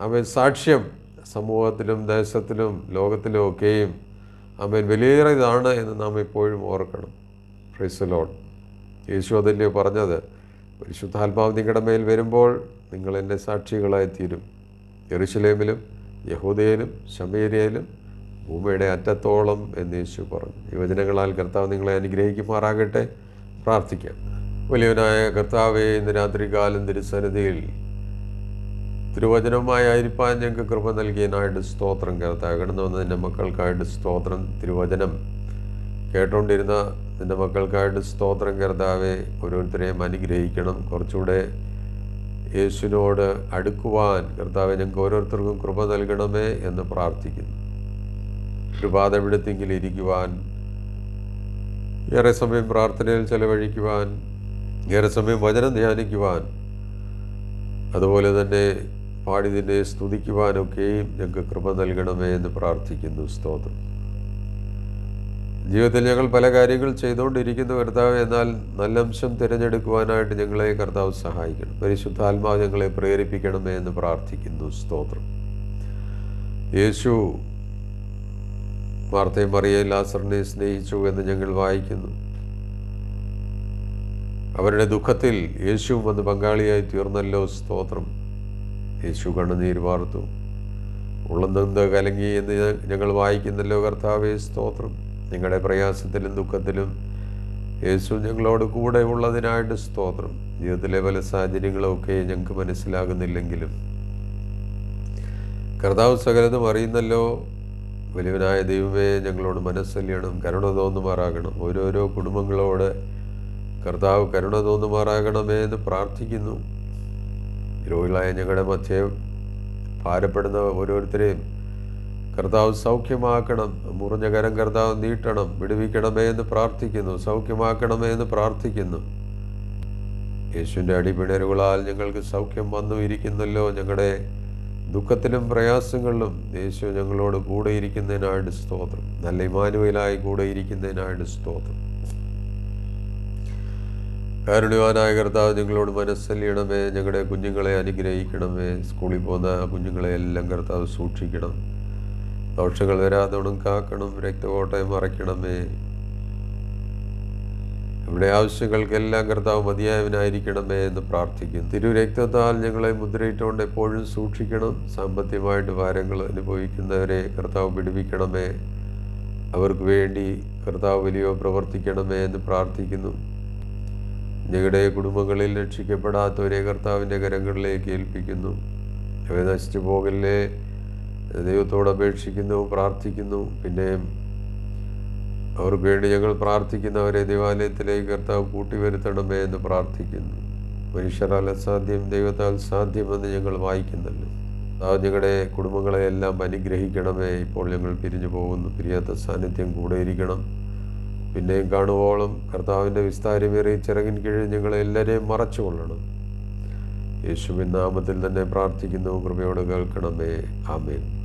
ആമേ സാക്ഷ്യം സമൂഹത്തിലും ദേശത്തിലും ലോകത്തിലും ഒക്കെയും അമ്മൻ വലിയേറെ ഇതാണ് എന്ന് നാം എപ്പോഴും ഓർക്കണം. ഫ്രൈസലോൺ യേശു അതല്ലേ പറഞ്ഞത്? പരിശുദ്ധാത്മാവ് നിങ്ങളുടെ മേൽ വരുമ്പോൾ നിങ്ങൾ എന്റെ സാക്ഷികളായി തീരും യെറുശലേമിലും യഹൂദയിലും ശമേരിയയിലും ഭൂമിയുടെ അറ്റത്തോളം എന്ന് യേശു പറഞ്ഞു. യുവജനങ്ങളാൽ കർത്താവ് നിങ്ങളെ അനുഗ്രഹിക്കുമാറാകട്ടെ. പ്രാർത്ഥിക്കാം. വലിയവനായ കർത്താവെ ഇന്ന് രാത്രികാലം തിരുസന്നിധിയിൽ തിരുവചനവുമായി ആയിരിക്കാൻ ഞങ്ങൾക്ക് കൃപ നൽകിയതിനായിട്ട് സ്തോത്രം. കർത്താവ് കടന്നു വന്നതിന്റെ മക്കൾക്കായിട്ട് സ്തോത്രം. തിരുവചനം കേട്ടുകൊണ്ടിരുന്ന നിന്റെ മക്കൾക്കായിട്ട് സ്തോത്രം. കർത്താവെ ഓരോരുത്തരെയും അനുഗ്രഹിക്കണം. കുറച്ചുകൂടെ യേശുവിനോട് അടുക്കുവാൻ കർത്താവെ ഞങ്ങൾക്ക് ഓരോരുത്തർക്കും കൃപ നൽകണമേ എന്ന് പ്രാർത്ഥിക്കുന്നു. കൃപാതപിടുത്തെങ്കിൽ ഇരിക്കുവാൻ ഏറെ സമയം പ്രാർത്ഥനയിൽ ചെലവഴിക്കുവാൻ ഏറെ സമയം വചനം ധ്യാനിക്കുവാൻ അതുപോലെ തന്നെ പാടി നിന്നെ സ്തുതിക്കുവാനൊക്കെയും ഞങ്ങൾക്ക് കൃപ നൽകണമേ എന്ന് പ്രാർത്ഥിക്കുന്നു. സ്തോത്രം. ജീവിതത്തിൽ ഞങ്ങൾ പല കാര്യങ്ങൾ ചെയ്തുകൊണ്ടിരിക്കുന്നു കർത്താവ് എന്നാൽ നല്ല അംശം തിരഞ്ഞെടുക്കുവാനായിട്ട് ഞങ്ങളെ കർത്താവ് സഹായിക്കണം. പരിശുദ്ധാത്മാവ് ഞങ്ങളെ പ്രേരിപ്പിക്കണമേ എന്ന് പ്രാർത്ഥിക്കുന്നു. സ്തോത്രം. യേശു വാർത്തയും മറിയ ലാസറിനെ സ്നേഹിച്ചു എന്ന് ഞങ്ങൾ വായിക്കുന്നു. അവരുടെ ദുഃഖത്തിൽ യേശു വന്ന് പങ്കാളിയായി തീർന്നല്ലോ. സ്തോത്രം. യേശു കണ്ണുനീര് വാർത്തു. ഉള്ളന്ത് കലങ്ങി എന്ന് ഞങ്ങൾ വായിക്കുന്നല്ലോ കർത്താവേ സ്തോത്രം. നിങ്ങളുടെ പ്രയാസത്തിലും ദുഃഖത്തിലും യേശു ഞങ്ങളോട് കൂടെ ഉള്ളതിനായിട്ട് സ്തോത്രം. ജീവിതത്തിലെ പല സാഹചര്യങ്ങളൊക്കെ ഞങ്ങൾക്ക് മനസ്സിലാകുന്നില്ലെങ്കിലും. കർത്താവ് സകലതും അറിയുന്നല്ലോ. വലിയവനായ ദൈവമേ ഞങ്ങളോട് മനസ്സല്യണം കരുണ തോന്നുമാറാകണം. ഓരോരോ കുടുംബങ്ങളോട് കർത്താവ് കരുണ തോന്നുമാറാകണമേ എന്ന് പ്രാർത്ഥിക്കുന്നു. രോഗികളായ ഞങ്ങളുടെ മധ്യേ ഭാരപ്പെടുന്ന ഓരോരുത്തരെയും കർത്താവ് സൗഖ്യമാക്കണം മുറിഞ്ഞ കരം കർത്താവ് നീട്ടണം വിടുവിക്കണമേ എന്ന് പ്രാർത്ഥിക്കുന്നു സൗഖ്യമാക്കണമേ എന്ന് പ്രാർത്ഥിക്കുന്നു. യേശുവിന്റെ അടിപിണരുകളാൽ ഞങ്ങൾക്ക് സൗഖ്യം വന്നു ഇരിക്കുന്നല്ലോ ഞങ്ങളുടെ ദുഃഖത്തിലും പ്രയാസങ്ങളിലും യേശു ഞങ്ങളോട് കൂടെ ഇരിക്കുന്നതിനായിട്ട് സ്തോത്രം. നല്ല ഇമാനുവലായി കൂടെ ഇരിക്കുന്നതിനായിട്ട് സ്തോത്രം. കാരുണ്യവാനായ കർത്താവ് ഞങ്ങളോട് മനസ്സല്ലിയണമേ ഞങ്ങളുടെ കുഞ്ഞുങ്ങളെ അനുഗ്രഹിക്കണമേ. സ്കൂളിൽ പോകുന്ന കുഞ്ഞുങ്ങളെ എല്ലാം കർത്താവ് സൂക്ഷിക്കണം. ദോഷങ്ങൾ വരാതോണം കാക്കണം. രക്തകോട്ടയം മറയ്ക്കണമേ. ഇവിടെ ആവശ്യങ്ങൾക്കെല്ലാം കർത്താവ് മതിയായവനായിരിക്കണമേ എന്ന് പ്രാർത്ഥിക്കും തിരുരക്തത്താൽ ഞങ്ങളെ മുദ്രയിട്ടുകൊണ്ട് എപ്പോഴും സൂക്ഷിക്കണം. സാമ്പത്തികമായിട്ട് ഭാരങ്ങൾ അനുഭവിക്കുന്നവരെ കർത്താവ് പിടിപ്പിക്കണമേ അവർക്ക് വേണ്ടി കർത്താവ് വലിയോ പ്രവർത്തിക്കണമേ എന്ന് പ്രാർത്ഥിക്കുന്നു. ഞങ്ങളുടെ കുടുംബങ്ങളിൽ രക്ഷിക്കപ്പെടാത്തവരെ കർത്താവിന്റെ കരങ്ങളിലേക്ക് ഏൽപ്പിക്കുന്നു. അവ നശിച്ചു പോകല്ലേ? ദൈവത്തോട് അപേക്ഷിക്കുന്നു പ്രാർത്ഥിക്കുന്നു. പിന്നെ അവർക്ക് വേണ്ടി ഞങ്ങൾ പ്രാർത്ഥിക്കുന്നവരെ ദേവാലയത്തിലേക്ക് കർത്താവ് കൂട്ടി കൂട്ടിവരുത്തണമേ എന്ന് പ്രാർത്ഥിക്കുന്നു. മനുഷ്യരാൽ അസാധ്യം ദൈവത്താൽ സാധ്യമെന്ന് ഞങ്ങൾ വായിക്കുന്നല്ലോ ആ ഞങ്ങളുടെ കുടുംബങ്ങളെയെല്ലാം അനുഗ്രഹിക്കണമേ. ഇപ്പോൾ ഞങ്ങൾ പിരിഞ്ഞു പോകുന്നു. പിരിയാത്ത സാന്നിധ്യം കൂടെ ഇരിക്കണം. പിന്നെയും കാണുവോളം കർത്താവിന്റെ വിസ്താരമേറിയ ചിറകിൻ കീഴിൽ ഞങ്ങളെ എല്ലാവരെയും മറച്ചു കൊള്ളണം. യേശുവിൻ നാമത്തിൽ തന്നെ പ്രാർത്ഥിക്കുന്നു. കൃപയോട് കേൾക്കണമേ. ആമേൻ.